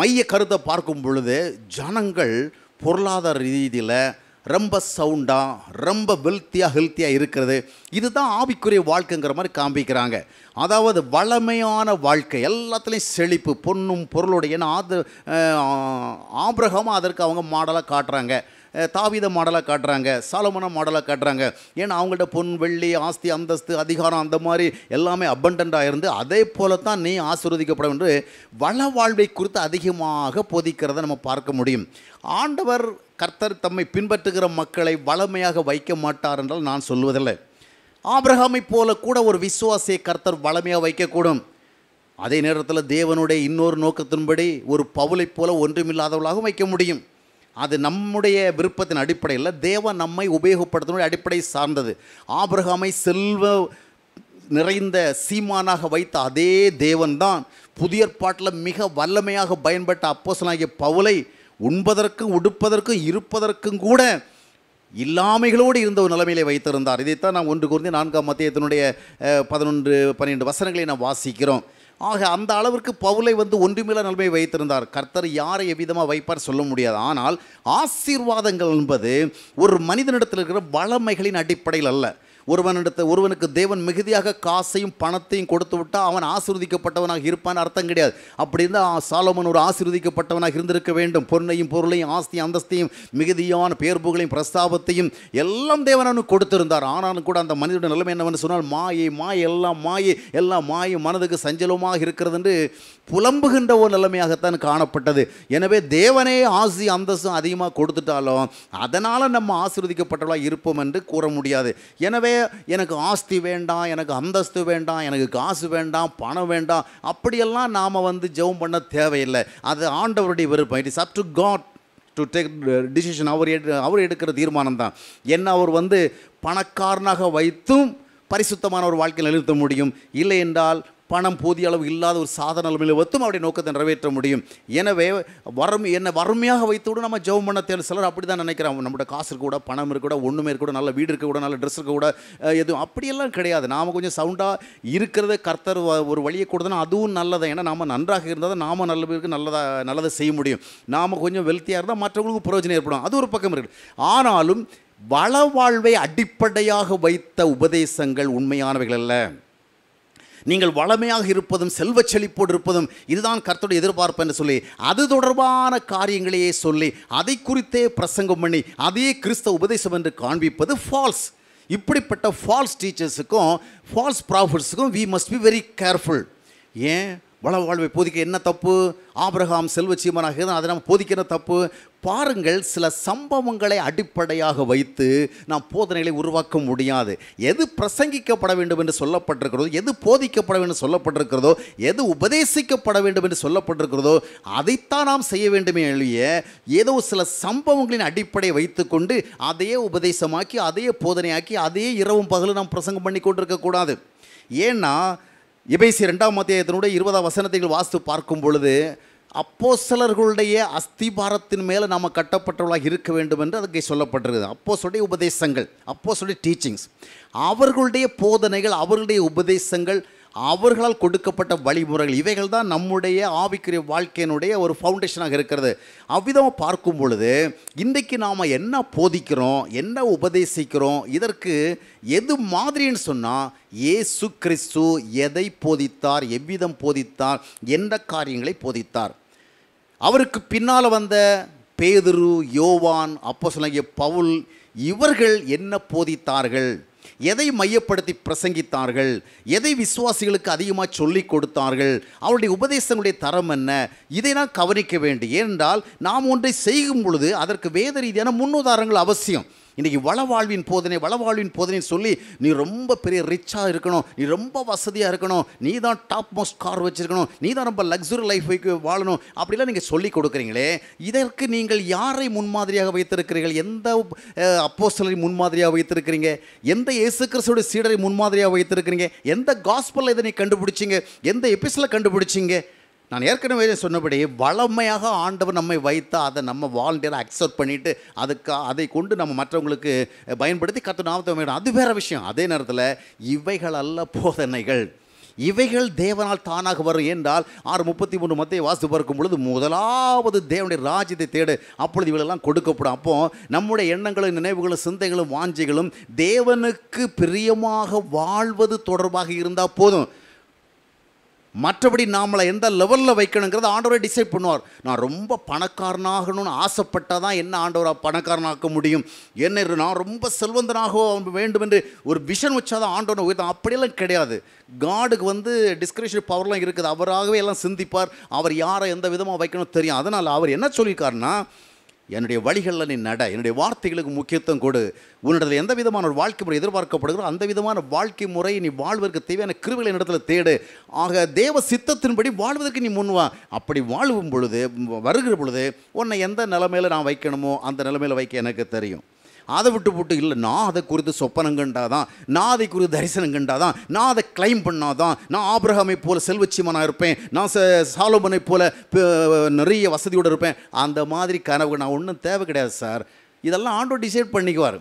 மைய கருத்தை பார்க்கும் பொழுது ஜனங்கள் பொருளாதார ரீதியில் ரொம்ப சவுண்டாக ரொம்ப வெல்த்தியாக ஹெல்த்தியாக இருக்கிறது இதுதான் ஆவிக்குரிய வாழ்க்கைங்கிற மாதிரி காண்பிக்கிறாங்க அதாவது வளமையான வாழ்க்கை எல்லாத்துலேயும் செழிப்பு பொண்ணும் பொருளுடைய ஏன்னா அது ஆபிரகமாக அதற்கு அவங்க மாடலாக காட்டுறாங்க தாவித மாடலாக காட்டுறாங்க சாலமன மாடலாக காட்டுறாங்க. ஏன்னா அவங்கள்ட்ட பொன் வெள்ளி ஆஸ்தி அந்தஸ்து அதிகாரம் அந்த மாதிரி எல்லாமே அபண்டண்ட்டாக இருந்து அதே போல தான் நீ ஆசீர்வதிக்கப்படும் என்று வள வாழ்வை குறித்து அதிகமாக போதிக்கிறத நம்ம பார்க்க முடியும். ஆண்டவர் கர்த்தர் தம்மை பின்பற்றுகிற மக்களை வளமையாக வைக்க மாட்டார் என்றால் நான் சொல்வதில்லை. ஆபிரகாமை போல கூட ஒரு விசுவாசியை கர்த்தர் வளமையாக வைக்கக்கூடும். அதே நேரத்தில் தேவனுடைய இன்னொரு நோக்கத்தின்படி ஒரு பவுலைப் போல ஒன்றுமில்லாதவளாகவும் வைக்க முடியும். அது நம்முடைய விருப்பத்தின் அடிப்படையில் தேவன் நம்மை உபயோகப்படுத்தினுடைய அடிப்படை சார்ந்தது. ஆபிரகாமை செல்வ நிறைந்த சீமானாக வைத்த அதே தேவன்தான் புதிய பாட்டில் மிக வல்லமையாக பயன்பட்ட அப்போசனாகிய பவுலை உண்பதற்கும் உடுப்பதற்கும் இருப்பதற்கும் கூட இல்லாமைகளோடு இருந்த ஒரு நிலைமையிலே வைத்திருந்தார். இதைத்தான் நான் ஒன்று கூர்ந்து நான்காம் மத்தியத்தினுடைய பதினொன்று பன்னிரெண்டு வசனங்களை நாம் வாசிக்கிறோம். ஆக அந்த அளவிற்கு பவுலை வந்து ஒன்றுமில்ல நிலைமையை வைத்திருந்தார். கர்த்தர் யாரை எவ்விதமாக வைப்பார் சொல்ல முடியாது. ஆனால் ஆசீர்வாதங்கள் என்பது ஒரு மனிதனிடத்தில் இருக்கிற வளமைகளின் அடிப்படையில் அல்ல. ஒருவனிடத்தை ஒருவனுக்கு தேவன் மிகுதியாக காசையும் பணத்தையும் கொடுத்து விட்டால் அவன் ஆசிர்வதிக்கப்பட்டவனாக இருப்பான் அர்த்தம் கிடையாது. அப்படி இருந்தால் சாலமன் ஒரு ஆசிர்வதிக்கப்பட்டவனாக இருந்திருக்க வேண்டும். பொருளையும் பொருளையும் ஆஸ்தி அந்தஸ்தையும் மிகுதியான பேர்புகளையும் பிரஸ்தாபத்தையும் எல்லாம் தேவன் கொடுத்திருந்தார். ஆனாலும் கூட அந்த மனிதனுடைய நிலைமை என்னவென்று சொன்னால் மாயை மாயை எல்லாம் மாயை எல்லாம் மாயை மனதுக்கு சஞ்சலமாக இருக்கிறது என்று புலம்புகின்ற ஒரு நிலைமையாகத்தான் காணப்பட்டது. எனவே தேவனே ஆசி அந்தஸ்தும் அதிகமாக கொடுத்துட்டாலும் அதனால் நம்ம ஆசிர்வதிக்கப்பட்டவளாக இருப்போம் என்று கூற முடியாது. எனவே எனக்கு ஆஸ்தி வேண்டாம் எனக்கு அந்தஸ்து வேண்டாம் எனக்கு காசு வேண்டாம் பணம் வேண்டாம். அப்படியெல்லாம் நாம் வந்து ஜெபம் பண்ண தேவையில்லை. அது ஆண்டவருடைய விருப்பம். It is up to God to take decision அவர் எடு அவர் எடுக்கிற தீர்மானம் தான் என்ன அவர் வந்து பணக்காரனாக வைத்தும் பரிசுத்தமான ஒரு வாழ்க்கையில் நிறுத்த முடியும்? இல்லை என்றால் பணம் போதிய அளவு இல்லாத ஒரு சாதன நிலைமையில் வைத்தும் அவருடைய நோக்கத்தை நிறைவேற்ற முடியும். எனவே வறுமை என்னை வறுமையாக வைத்தோடு நம்ம ஜெபம் பண்ண தேவை சிலர் அப்படி தான் நினைக்கிறாங்க. நம்மளோட காசு இருக்க கூட பணம் இருக்க கூட ஒன்றுமே இருக்க கூட நல்ல வீடு இருக்க கூட நல்ல ட்ரெஸ் இருக்க கூட எதுவும் அப்படியெல்லாம் கிடையாது. நாம் கொஞ்சம் சவுண்டாக இருக்கிறத கர்த்தர் வ- ஒரு வழியை கொடுத்தனா அதுவும் நல்லதான் ஏன்னா நாம் நன்றாக இருந்தால் தான் நாம் நல்ல பேருக்கு நல்லதாக நல்லதை செய்ய முடியும். நாம் கொஞ்சம் வெல்த்தியாக இருந்தால் மற்றவங்களுக்கு பிரயோஜனம் ஏற்படும். அது ஒரு பக்கம் இருக்குது ஆனாலும் வள வாழ்வை அடிப்படையாக வைத்த உபதேசங்கள் உண்மையானவைகள் அல்ல. நீங்கள் வளமையாக இருப்பதும் செல்வ செழிப்போடு இருப்பதும் இதுதான் கர்த்தருடைய எதிர்பார்ப்பு என்று சொல்லி அது தொடர்பான காரியங்களையே சொல்லி அதை குறித்தே பிரசங்கம் பண்ணி அதே கிறிஸ்தவ உபதேசம் என்று காண்பிப்பது ஃபால்ஸ் இப்படிப்பட்ட ஃபால்ஸ் டீச்சர்ஸுக்கும் falls ப்ராஃபிட்ஸுக்கும் we must be very careful ஏன்? வள வாழ்வை போதிக்க என்ன தப்பு? ஆபிரகாம் செல்வச்சீமனாக இருந்தால் அதை நம்ம போதிக்க என்ன தப்பு? பாருங்கள் சில சம்பவங்களை அடிப்படையாக வைத்து நாம் போதனைகளை உருவாக்க முடியாது. எது பிரசங்கிக்கப்பட வேண்டும் என்று சொல்லப்பட்டிருக்கிறதோ எது போதிக்கப்பட வேண்டும் என்று சொல்லப்பட்டிருக்கிறதோ எது உபதேசிக்கப்பட வேண்டும் என்று சொல்லப்பட்டிருக்கிறதோ அதைத்தான் நாம் செய்ய வேண்டுமே எழிய ஏதோ சில சம்பவங்களின் அடிப்படையை வைத்துக்கொண்டு அதையே உபதேசமாக்கி அதையே போதனையாக்கி அதையே இரவும் பகலும் நாம் பிரசங்கம் பண்ணி கொண்டிருக்கக்கூடாது ஏன்னா எபேசி ரெண்டாம் அத்தியாயத்தினுடைய இருபதாம் வசனத்தைகள் வாஸ்து பார்க்கும் பொழுது அப்போஸ்தலர்களுடைய அஸ்திபாரத்தின் மேலே நாம் கட்டப்பட்டவர்களாக இருக்க வேண்டும் என்று அதுக்கு சொல்லப்பட்டிருக்குது. அப்போஸ்தலருடைய உபதேசங்கள் அப்போஸ்தலருடைய டீச்சிங்ஸ் அவர்களுடைய போதனைகள் அவர்களுடைய உபதேசங்கள் அவர்களால் கொடுக்கப்பட்ட வழிமுறைகள் இவைகள் தான் நம்முடைய ஆவிக்குரிய வாழ்க்கையினுடைய ஒரு ஃபவுண்டேஷனாக இருக்கிறது. அவ்விதமாக பார்க்கும் பொழுது இன்றைக்கு நாம் என்ன போதிக்கிறோம் என்ன உபதேசிக்கிறோம் இதற்கு எது மாதிரின்னு சொன்னால் ஏசு கிறிஸ்து எதை போதித்தார் எவ்விதம் போதித்தார் எந்த காரியங்களை போதித்தார். அவருக்கு பின்னால் வந்த பேதுரு யோவான் அப்போ பவுல் இவர்கள் என்ன போதித்தார்கள்? எதை மையப்படுத்தி பிரசங்கித்தார்கள்? எதை விசுவாசிகளுக்கு அதிகமாக சொல்லிக் கொடுத்தார்கள்? அவருடைய உபதேசங்களுடைய தரம் என்ன? இதை நான் கவனிக்க வேண்டும் ஏனென்றால் நாம் ஒன்றை செய்யும் பொழுது அதற்கு வேத ரீதியான முன்னுதாரணங்கள் அவசியம். இன்றைக்கி வளவாழ்வின் போதனை வளவாழ்வின் போதனை சொல்லி நீ ரொம்ப பெரிய ரிச்சாக இருக்கணும். நீ ரொம்ப வசதியாக இருக்கணும். நீ தான் டாப் மோஸ்ட் கார் வச்சுருக்கணும். நீ தான் ரொம்ப லக்ஸுரி லைஃப் வைக்க வாழணும். அப்படிலாம் நீங்கள் சொல்லி கொடுக்குறீங்களே இதற்கு நீங்கள் யாரை முன்மாதிரியாக வைத்திருக்கிறீர்கள்? எந்த அப்போஸ்தலரை முன்மாதிரியாக வைத்திருக்கிறீங்க? எந்த இயேசு கிறிஸ்துவோட சீடரை முன்மாதிரியாக வைத்திருக்கிறீங்க? எந்த காஸ்பலில் இதை நீ கண்டுபிடிச்சிங்க? எந்த எபிசோடில் கண்டுபிடிச்சிங்க? நான் ஏற்கனவே சொன்னபடி வளமையாக ஆண்டவர் நம்மை வைத்தால் அதை நம்ம வாலண்டியராக அக்செப்ட் பண்ணிவிட்டு அதுக்கு அதை கொண்டு நம்ம மற்றவங்களுக்கு பயன்படுத்தி கற்று நாமத்தை வேணும் அது வேறு விஷயம். அதே நேரத்தில் இவைகள் அல்ல போதனைகள். இவைகள் தேவனால் தானாக வரும். என்றால் ஆறு முப்பத்தி மூணு மத்திய வாசித்து பார்க்கும் பொழுது முதலாவது தேவனுடைய ராஜ்யத்தை தேடு. அப்பொழுது இவளெல்லாம் கொடுக்கப்படும். அப்போ நம்முடைய எண்ணங்களும் நினைவுகளும் சிந்தைகளும் வாஞ்சிகளும் தேவனுக்கு பிரியமாக வாழ்வது தொடர்பாக இருந்தால் போதும். மற்றபடி நாமளை எந்த லெவலில் வைக்கணுங்கிறத ஆண்டவரை டிசைட் பண்ணுவார். நான் ரொம்ப பணக்காரனாகணும்னு ஆசைப்பட்டால் தான் என்ன ஆண்டவராக பணக்காரனாக்க முடியும்? என்ன நான் ரொம்ப செல்வந்தனாக வேண்டும் என்று ஒரு விஷன் வச்சாதான் ஆண்டவனை உயர்த்தான் அப்படியெல்லாம் கிடையாது. காடுக்கு வந்து டிஸ்கிரிப்ஷன் பவர்லாம் இருக்குது. அவராகவே எல்லாம் சிந்திப்பார். அவர் யாரை எந்த விதமாக வைக்கணும் தெரியும். அதனால் அவர் என்ன சொல்லியிருக்காருன்னா என்னுடைய வழிகளில் நீ நட என்னுடைய வார்த்தைகளுக்கு முக்கியத்துவம் கொடு. உன்னிடத்தில் எந்த விதமான ஒரு வாழ்க்கை முறை எதிர்பார்க்கப்படுகிறோ அந்த விதமான வாழ்க்கை முறை நீ வாழ்வதற்கு தேவையான கிருவிகளை இடத்துல தேடு. ஆக தேவ சித்தத்தின்படி வாழ்வதற்கு நீ முன்வா அப்படி வாழும் பொழுது வருகிற பொழுது உன்னை எந்த நிலைமையில் நான் வைக்கணுமோ அந்த நிலைமையில் வைக்க எனக்கு தெரியும். அதை விட்டு போட்டு இல்லை நான் அதை குறித்து சொப்பனம் கண்டாதான் நான் அதை குறித்து தரிசனம் கண்டாதான் நான் அதை கிளைம் பண்ணாதான் நான் ஆபிரகாமை போல செல்வச்சியமாக இருப்பேன் நான் ச சாலோமனை போல நிறைய வசதியோடு இருப்பேன். அந்த மாதிரி கனவு நான் ஒன்றும் தேவை கிடையாது சார். இதெல்லாம் ஆண்டோ டிசைட் பண்ணிக்குவார்.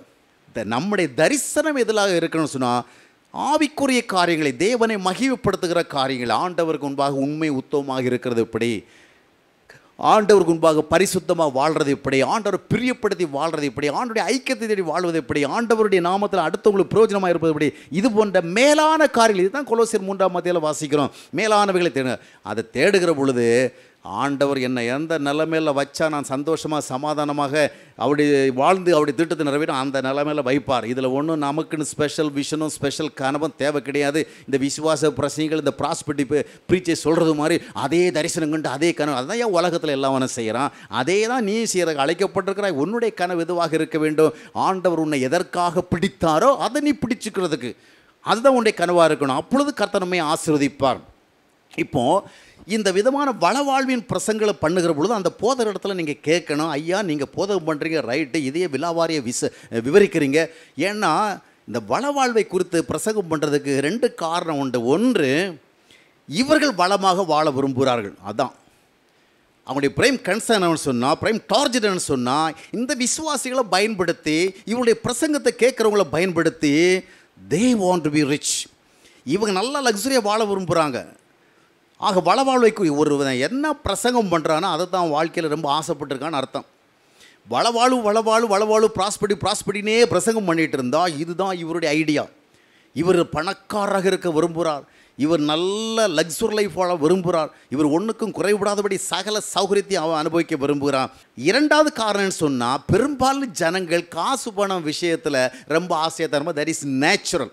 இந்த நம்முடைய தரிசனம் எதிலாக இருக்கணும்னு சொன்னால் ஆவிக்குரிய காரியங்களை தேவனை மகிழ்வுப்படுத்துகிற காரியங்கள் ஆண்டவருக்கு முன்பாக உண்மை உத்தமமாக இருக்கிறது எப்படி? ஆண்டவருக்கு முன்பாக பரிசுத்தமாக வாழ்கிறது எப்படி? ஆண்டவர் பிரியப்படுத்தி வாழ்கிறது எப்படி? ஆண்டவருடைய ஐக்கியத்தை தேடி வாழ்வது எப்படி? ஆண்டவருடைய நாமத்தில் அடுத்தவங்களுக்கு பிரயோஜனமாக இருப்பது எப்படி? இது போன்ற மேலான காரியங்கள் இதுதான் கொலோசியர் மூன்றாம் மத்தியில் வாசிக்கிறோம். மேலானவைகளை தேடு அதை தேடுகிற பொழுது ஆண்டவர் என்னை எந்த நிலைமையில் வச்சா நான் சந்தோஷமாக சமாதானமாக அப்படி வாழ்ந்து அவருடைய திட்டத்தை நிறைவேறும் அந்த நிலைமையில் வைப்பார். இதில் ஒன்றும் நமக்குன்னு ஸ்பெஷல் விஷனும் ஸ்பெஷல் கனவும் தேவை கிடையாது. இந்த விசுவாச பிரசனைகள் இந்த ப்ராஸ்பெட்டி ப்ரீச்சை சொல்கிறது மாதிரி அதே தரிசனம் கண்டு அதே கனவு அதான் ஏன் உலகத்தில் எல்லாம் செய்கிறான் அதே தான் நீ செய்கிற அழைக்கப்பட்டிருக்கிறாய் உன்னுடைய கனவு எதுவாக இருக்க வேண்டும்? ஆண்டவர் உன்னை எதற்காக பிடித்தாரோ அதை நீ பிடிச்சிக்கிறதுக்கு. அதுதான் உன்னுடைய கனவாக இருக்கணும். அப்பொழுது கர்த்தனமே ஆசிர்வதிப்பார். இப்போது இந்த விதமான வளவாழ்வின் பிரசங்களை பண்ணுகிற பொழுது அந்த போதர் இடத்துல நீங்கள் கேட்கணும் ஐயா நீங்கள் போதகம் பண்ணுறீங்க ரைட்டு இதையே விலாவாரியை விச விவரிக்கிறீங்க. ஏன்னா இந்த வளவாழ்வை குறித்து பிரசங்கம் பண்ணுறதுக்கு ரெண்டு காரணம் உண்டு. ஒன்று இவர்கள் வளமாக வாழ விரும்புகிறார்கள். அதான். அவங்களுடைய பிரைம் கன்சர்ன் சொன்னால் பிரைம் டார்ஜெட்னு சொன்னால் இந்த விசுவாசிகளை பயன்படுத்தி இவருடைய பிரசங்கத்தை கேட்குறவங்கள பயன்படுத்தி they want to be rich இவங்க நல்லா லக்ஸுரியாக வாழ விரும்புகிறாங்க ஆக வளவாழ்வைக்கு ஒரு என்ன பிரசங்கம் பண்ணுறானோ அதை தான் வாழ்க்கையில் ரொம்ப ஆசைப்பட்டிருக்கான்னு அர்த்தம். வளவாழு வளவாழு வளவாழு ப்ராஸ்படி ப்ராஸ்படினே பிரசங்கம் பண்ணிகிட்டு இருந்தா இதுதான் இவருடைய ஐடியா இவர் பணக்காரராக இருக்க விரும்புகிறார் இவர் நல்ல லக்ஸுரி லைஃப் வாழ விரும்புகிறார் இவர் ஒன்றுக்கும் குறைவிடாதபடி சகல சௌகரியத்தை அவன் அனுபவிக்க விரும்புகிறான். இரண்டாவது காரணம்னு சொன்னால் பெரும்பாலும் ஜனங்கள் காசு பணம் விஷயத்தில் ரொம்ப ஆசையாக தரும்போது தட் இஸ் நேச்சுரல்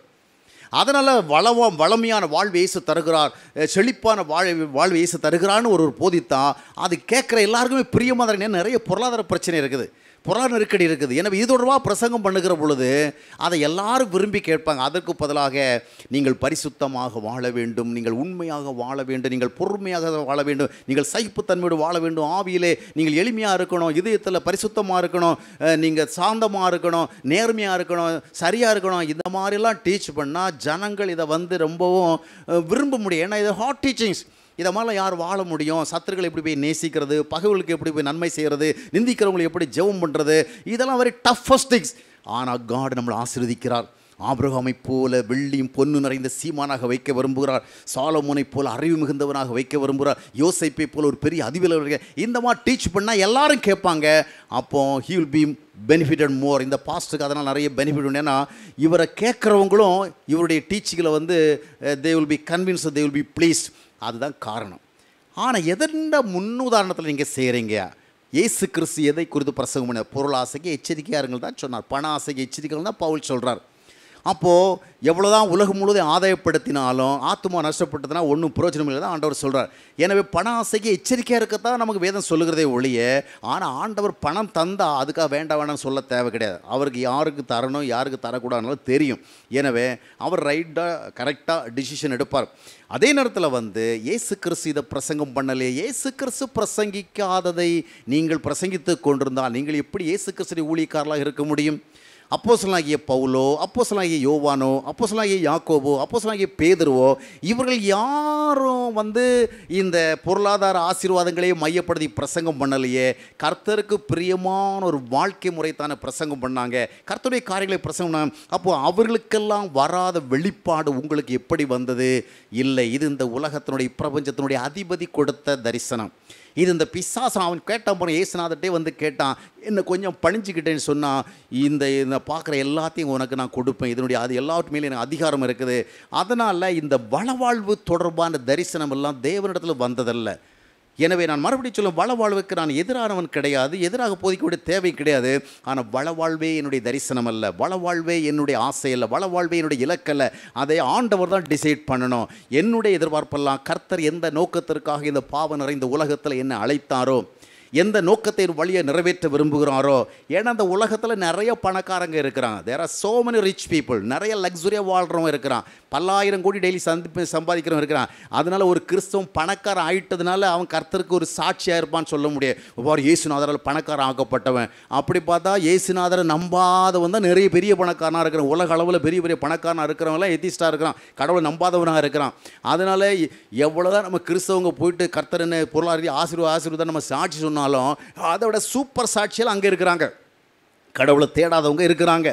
அதனால் வளவ வளமையான வாழ்வு இயேசு தருகிறார். செழிப்பான வாழ் வாழ்வு இயேசு தருகிறான்னு ஒரு ஒரு போதித்தான் அது கேட்குற எல்லாருக்குமே பிரியமாக நிறைய பொருளாதார பிரச்சனை இருக்குது. புற நெருக்கடி இருக்குது. எனவே இது தொடர்பாக பிரசங்கம் பண்ணுகிற பொழுது அதை எல்லாரும் விரும்பி கேட்பாங்க. அதற்கு பதிலாக நீங்கள் பரிசுத்தமாக வாழ வேண்டும் நீங்கள் உண்மையாக வாழ வேண்டும் நீங்கள் பொறுமையாக வாழ வேண்டும் நீங்கள் சகிப்புத்தன்மையோடு வாழ வேண்டும். ஆவியிலே நீங்கள் எளிமையாக இருக்கணும் இதயத்தில் பரிசுத்தமாக இருக்கணும் நீங்கள் சாந்தமாக இருக்கணும் நேர்மையாக இருக்கணும் சரியாக இருக்கணும். இந்த மாதிரிலாம் டீச் பண்ணால் ஜனங்கள் இதை வந்து ரொம்பவும் விரும்ப முடியும். ஏன்னா இது ஹாட் டீச்சிங்ஸ் இதை மாதிரிலாம் யார் வாழ முடியும்? சத்துருக்களை எப்படி போய் நேசிக்கிறது? பகவலுக்கு எப்படி போய் நன்மை செய்கிறது? நிந்திக்கிறவங்களை எப்படி ஜெபம் பண்ணுறது இதெல்லாம் வெரி டஃபஸ்ட் திங்ஸ் ஆனால் காட் நம்மளை ஆசிர்வதிக்கிறார். ஆபிரகாமைப் போல வெள்ளியும் பொன்னு நிறைந்த சீமானாக வைக்க விரும்புகிறார். சாலமோனைப் போல அறிவு மிகுந்தவனாக வைக்க விரும்புகிறார். யோசைப்பை போல ஒரு பெரிய அதிபர் இந்த மாதிரி டீச் பண்ணால் எல்லாரும் கேட்பாங்க. அப்போ he will be benefited more இந்த பாஸ்ட்டுக்கு அதனால் நிறைய பெனிஃபிட் உண்டு. ஏன்னா இவரை கேட்குறவங்களும் இவருடைய டீச்சிங்கில் வந்து they will be convince they will be pleased அதுதான் காரணம். ஆனால் எதெந்த முன்னுதாரணத்தில் நீங்கள் செய்கிறீங்க ஏசு கிறிஸ்து எதை குறித்து பிரசங்கம் பண்ண பொருள் ஆசைக்கு எச்சரிக்கையாக இருங்கள் தான் சொன்னார். பண ஆசைக்கு எச்சரிக்கைகள் தான் பவுல் சொல்கிறார் அப்போது எவ்வளோதான் உலகம் முழுவதும் ஆதாயப்படுத்தினாலும் ஆத்மா நஷ்டப்பட்டதுனா ஒன்றும் பிரயோஜனம் இல்லை தான் ஆண்டவர் சொல்கிறார் எனவே பண ஆசைக்கு எச்சரிக்கையாக இருக்கத்தான் நமக்கு வேதம் சொல்லுகிறதே ஒழிய ஆனால் ஆண்டவர் பணம் தந்தால் அதுக்காக வேண்டாம் வேண்டாம்னு சொல்ல தேவை கிடையாது. அவருக்கு யாருக்கு தரணும் யாருக்கு தரக்கூடாதுனாலும் தெரியும். எனவே அவர் ரைட்டாக கரெக்டாக டிசிஷன் எடுப்பார். அதே நேரத்தில் வந்து ஏசு கிறிஸ்து இதை பிரசங்கம் பண்ணலையே. ஏசு கிறிஸ்து பிரசங்கிக்காததை நீங்கள் பிரசங்கித்து கொண்டிருந்தால் நீங்கள் எப்படி ஏசு கிறிஸ்து ஊழியக்காரர்களாக இருக்க முடியும்? அப்போசலாகிய பவுலோ அப்போசலாகிய யோவானோ அப்போசலாகிய யாக்கோபோ அப்போசலாகிய பேதுருவோ இவர்கள் யாரும் வந்து இந்த பொருளாதார ஆசீர்வாதங்களை மையப்படுத்தி பிரசங்கம் பண்ணலையே. கர்த்தருக்கு பிரியமான ஒரு வாழ்க்கை முறைத்தான பிரசங்கம் பண்ணாங்க. கர்த்தருடைய காரியங்களை பிரசங்கம் பண்ணாங்க. அப்போது அவர்களுக்கெல்லாம் வராத வெளிப்பாடு உங்களுக்கு எப்படி வந்தது? இல்லை இது இந்த உலகத்தினுடைய பிரபஞ்சத்தினுடைய அதிபதி கொடுத்த தரிசனம். இது இந்த பிசாசம் அவன் கேட்டான் போன ஏசுநாதட்டே வந்து கேட்டான். என்னை கொஞ்சம் பணிஞ்சுக்கிட்டேன்னு சொன்னால் இந்த இந்த பார்க்குற எல்லாத்தையும் உனக்கு நான் கொடுப்பேன். இதனுடைய அது எல்லாவற்று மேலே எனக்கு அதிகாரம் இருக்குது. அதனால் இந்த வளவாழ்வு தொடர்பான தரிசனம் எல்லாம் தேவனிடத்தில் வந்ததல்ல. எனவே நான் மறுபடியும் சொல்லும் வளவாழ்வுக்கு நான் எதிரானவன் கிடையாது எதிராக போதிக்கூடிய தேவை கிடையாது ஆனால் வளவாழ்வே என்னுடைய தரிசனம் அல்ல வளவாழ்வே என்னுடைய ஆசை அல்ல வளவாழ்வே என்னுடைய இலக்கல்ல அதை ஆண்டவர் தான் டிசைட் பண்ணணும். என்னுடைய எதிர்பார்ப்பெல்லாம் கர்த்தர் எந்த நோக்கத்திற்காக இந்த பாவ நிறைந்த உலகத்தில் என்ன அழைத்தாரோ எந்த நோக்கத்தை வழியை நிறைவேற்ற விரும்புகிறாரோ ஏன்னா அந்த உலகத்தில் நிறைய பணக்காரங்க இருக்கிறாங்க there are so many rich people நிறைய லக்ஸுரியாக வாழ்கிறவங்க இருக்கிறான். பல்லாயிரம் கோடி டெய்லி சந்தி சம்பாதிக்கிறவன் இருக்கிறான். அதனால ஒரு கிறிஸ்தவன் பணக்காரன் ஆயிட்டதுனால அவன் கர்த்தருக்கு ஒரு சாட்சியாக இருப்பான்னு சொல்ல முடியாது. பாரு இயேசுநாதரால் பணக்காரன் ஆக்கப்பட்டவன். அப்படி பார்த்தா இயேசுநாதரை நம்பாதவன் தான் நிறைய பெரிய பணக்காரனாக இருக்கிறான். உலக அளவில் பெரிய பெரிய பணக்காரனாக இருக்கிறவங்களாம் எத்திஸ்டாக இருக்கிறான். கடவுளை நம்பாதவனாக இருக்கிறான். அதனால எவ்வளோதான் நம்ம கிறிஸ்தவங்க போயிட்டு கர்த்தர் என்ன பொருளாதார ஆசீர்வாத ஆசீர்வாதம் நம்ம சாட்சி சொன்னாலும் அதை விட சூப்பர் சாட்சியெல்லாம் அங்கே இருக்கிறாங்க. கடவுளை தேடாதவங்க இருக்கிறாங்க.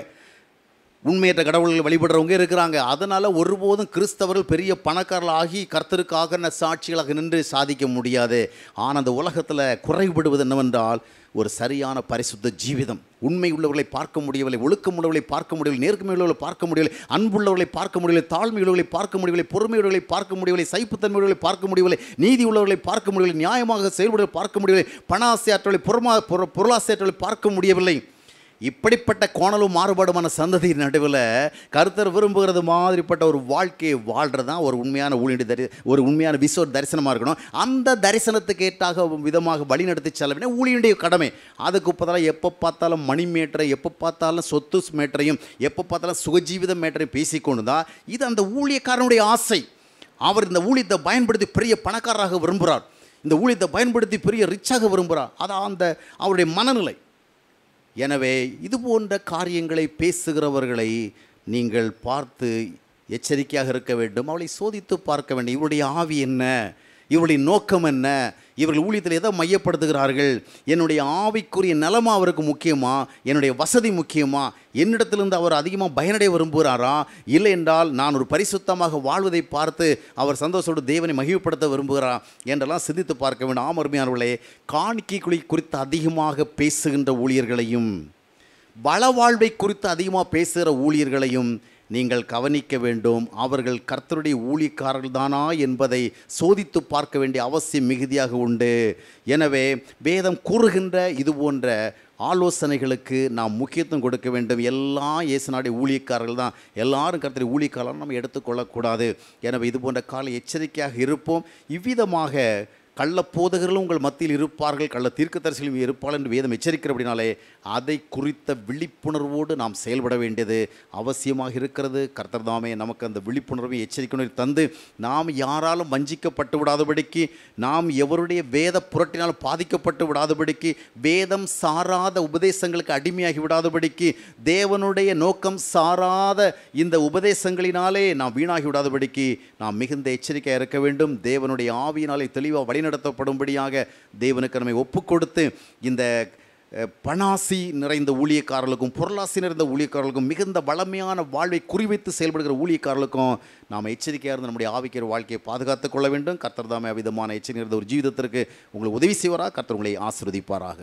உண்மையற்ற கடவுள்கள் வழிபடுறவங்க இருக்கிறாங்க. அதனால் ஒருபோதும் கிறிஸ்தவர்கள் பெரிய பணக்காரர்கள் ஆகி கர்த்தருக்காக சாட்சிகளாக நின்று சாதிக்க முடியாது. ஆனால் அந்த உலகத்தில் குறைபடுவது என்னவென்றால் ஒரு சரியான பரிசுத்த ஜீவிதம். உண்மை உள்ளவர்களை பார்க்க முடியவில்லை ஒழுக்கம் உள்ளவர்களை பார்க்க முடியவில்லை நேர்மை உள்ளவர்களை பார்க்க முடியவில்லை அன்புள்ளவர்களை பார்க்க முடியவில்லை தாழ்மை உள்ளவர்களை பார்க்க முடியவில்லை பொறுமை உள்ளவர்களை பார்க்க முடியவில்லை சைப்புத்தன்மை உள்ளவர்களை பார்க்க முடியவில்லை நீதி உள்ளவர்களை பார்க்க முடியவில்லை நியாயமாக செயல்படுவதை பார்க்க முடியவில்லை பண ஆசையாற்றலை பொருமா பொருளாசையாற்றலை பார்க்க முடியவில்லை. இப்படிப்பட்ட கோணலும் மாறுபாடுமான சந்ததி நடுவில் கருத்தர் விரும்புகிறது மாதிரிப்பட்ட ஒரு வாழ்க்கையை வாழ்கிறது தான் ஒரு உண்மையான ஊழியர் தரி ஒரு உண்மையான விஸ்வ தரிசனமாக இருக்கணும். அந்த தரிசனத்துக்கு ஏற்றாக விதமாக வழிநடத்தி செல்ல ஊழியனுடைய கடமை. அதுக்கு பதிலாக எப்போ பார்த்தாலும் மணி மேட்டரை எப்போ பார்த்தாலும் சொத்து மேட்டரையும் எப்போ பார்த்தாலும் சுகஜீவித மேட்டரையும் பேசிக்கொண்டு தான் இது அந்த ஊழியக்காரனுடைய ஆசை. அவர் இந்த ஊழியத்தை பயன்படுத்தி பெரிய பணக்காரராக விரும்புகிறார். இந்த ஊழியத்தை பயன்படுத்தி பெரிய ரிச்சாக விரும்புகிறார். அதான் அந்த அவருடைய மனநிலை. எனவே இது போன்ற காரியங்களை பேசுகிறவர்களை நீங்கள் பார்த்து எச்சரிக்கையாக இருக்க வேண்டும். அவளை சோதித்து பார்க்க வேண்டும். இவருடைய ஆவி என்ன? இவளின் நோக்கம் என்ன? இவர்கள் ஊழியத்தில் எதை மையப்படுத்துகிறார்கள்? என்னுடைய ஆவிக்குரிய நிலமா அவருக்கு முக்கியமா? என்னுடைய வசதி முக்கியமா? என்னிடத்திலிருந்து அவர் அதிகமாக பயனடைய விரும்புகிறாரா? இல்லை என்றால் நான் ஒரு பரிசுத்தமாக வாழ்வதை பார்த்து அவர் சந்தோஷோடு தேவனை மகிழ்ப்படுத்த விரும்புகிறாரா? என்றெல்லாம் சிந்தித்து பார்க்க வேண்டும். ஆமருமையானவர்களே காணிக்கை குழி குறித்து அதிகமாக பேசுகின்ற ஊழியர்களையும் வளவாழ்வை குறித்து அதிகமாக பேசுகிற ஊழியர்களையும் நீங்கள் கவனிக்க வேண்டும். அவர்கள் கர்த்தருடைய ஊழியக்காரர்கள் தானா என்பதை சோதித்து பார்க்க வேண்டிய அவசியம் மிகுதியாக உண்டு. எனவே வேதம் கூறுகின்ற இது போன்ற ஆலோசனைகளுக்கு நாம் முக்கியத்துவம் கொடுக்க வேண்டும். எல்லா இயேசுநாடைய ஊழியக்காரர்கள் தான் எல்லாரும் கருத்தில் ஊழியக்காரர்கள் நம்ம எடுத்துக்கொள்ளக்கூடாது. எனவே இது போன்ற கால எச்சரிக்கையாக இருப்போம். இவ்விதமாக கள்ளப்போதகர்களும் உங்கள் மத்தியில் இருப்பார்கள் கள்ள தீர்க்கதரிசிகளும் இருப்பார்கள் என்று வேதம் எச்சரிக்கிறபடினாலே அதை குறித்த விழிப்புணர்வோடு நாம் செயல்பட வேண்டியது அவசியமாக இருக்கிறது. கர்த்தர்தாமே நமக்கு அந்த விழிப்புணர்வை எச்சரிக்கை தந்து நாம் யாராலும் வஞ்சிக்கப்பட்டு விடாதபடிக்கு நாம் எவருடைய வேத புரட்டினால் பாதிக்கப்பட்டு விடாதபடிக்கு வேதம் சாராத உபதேசங்களுக்கு அடிமையாகி விடாதபடிக்கு தேவனுடைய நோக்கம் சாராத இந்த உபதேசங்களினாலே நாம் வீணாகி விடாதபடிக்கு நாம் மிகுந்த எச்சரிக்கையாக இருக்க வேண்டும். தேவனுடைய ஆவியினாலே தெளிவாக வழிநடத்தப்படும்படியாக தேவனுக்கு நம்மை ஒப்பு கொடுத்து இந்த பணாசி நிறைந்த ஊழியக்காரர்களுக்கும் பொருளாசி நிறைந்த ஊழியக்காரர்களுக்கும் மிகுந்த வளமையான வாழ்வை குறிவைத்து செயல்படுகிற ஊழியக்காரர்களுக்கும் நாம் எச்சரிக்கையாக இருந்து நம்முடைய ஆவிக்கிற வாழ்க்கையை பாதுகாத்துக் கொள்ள வேண்டும். கர்த்தர் தாமே விதமான எச்சரிக்கை ஒரு ஜீவிதத்திற்கு உங்களுக்கு உதவி செய்வாரா? கர்த்தர் உங்களை ஆசிர்வதிப்பாராக.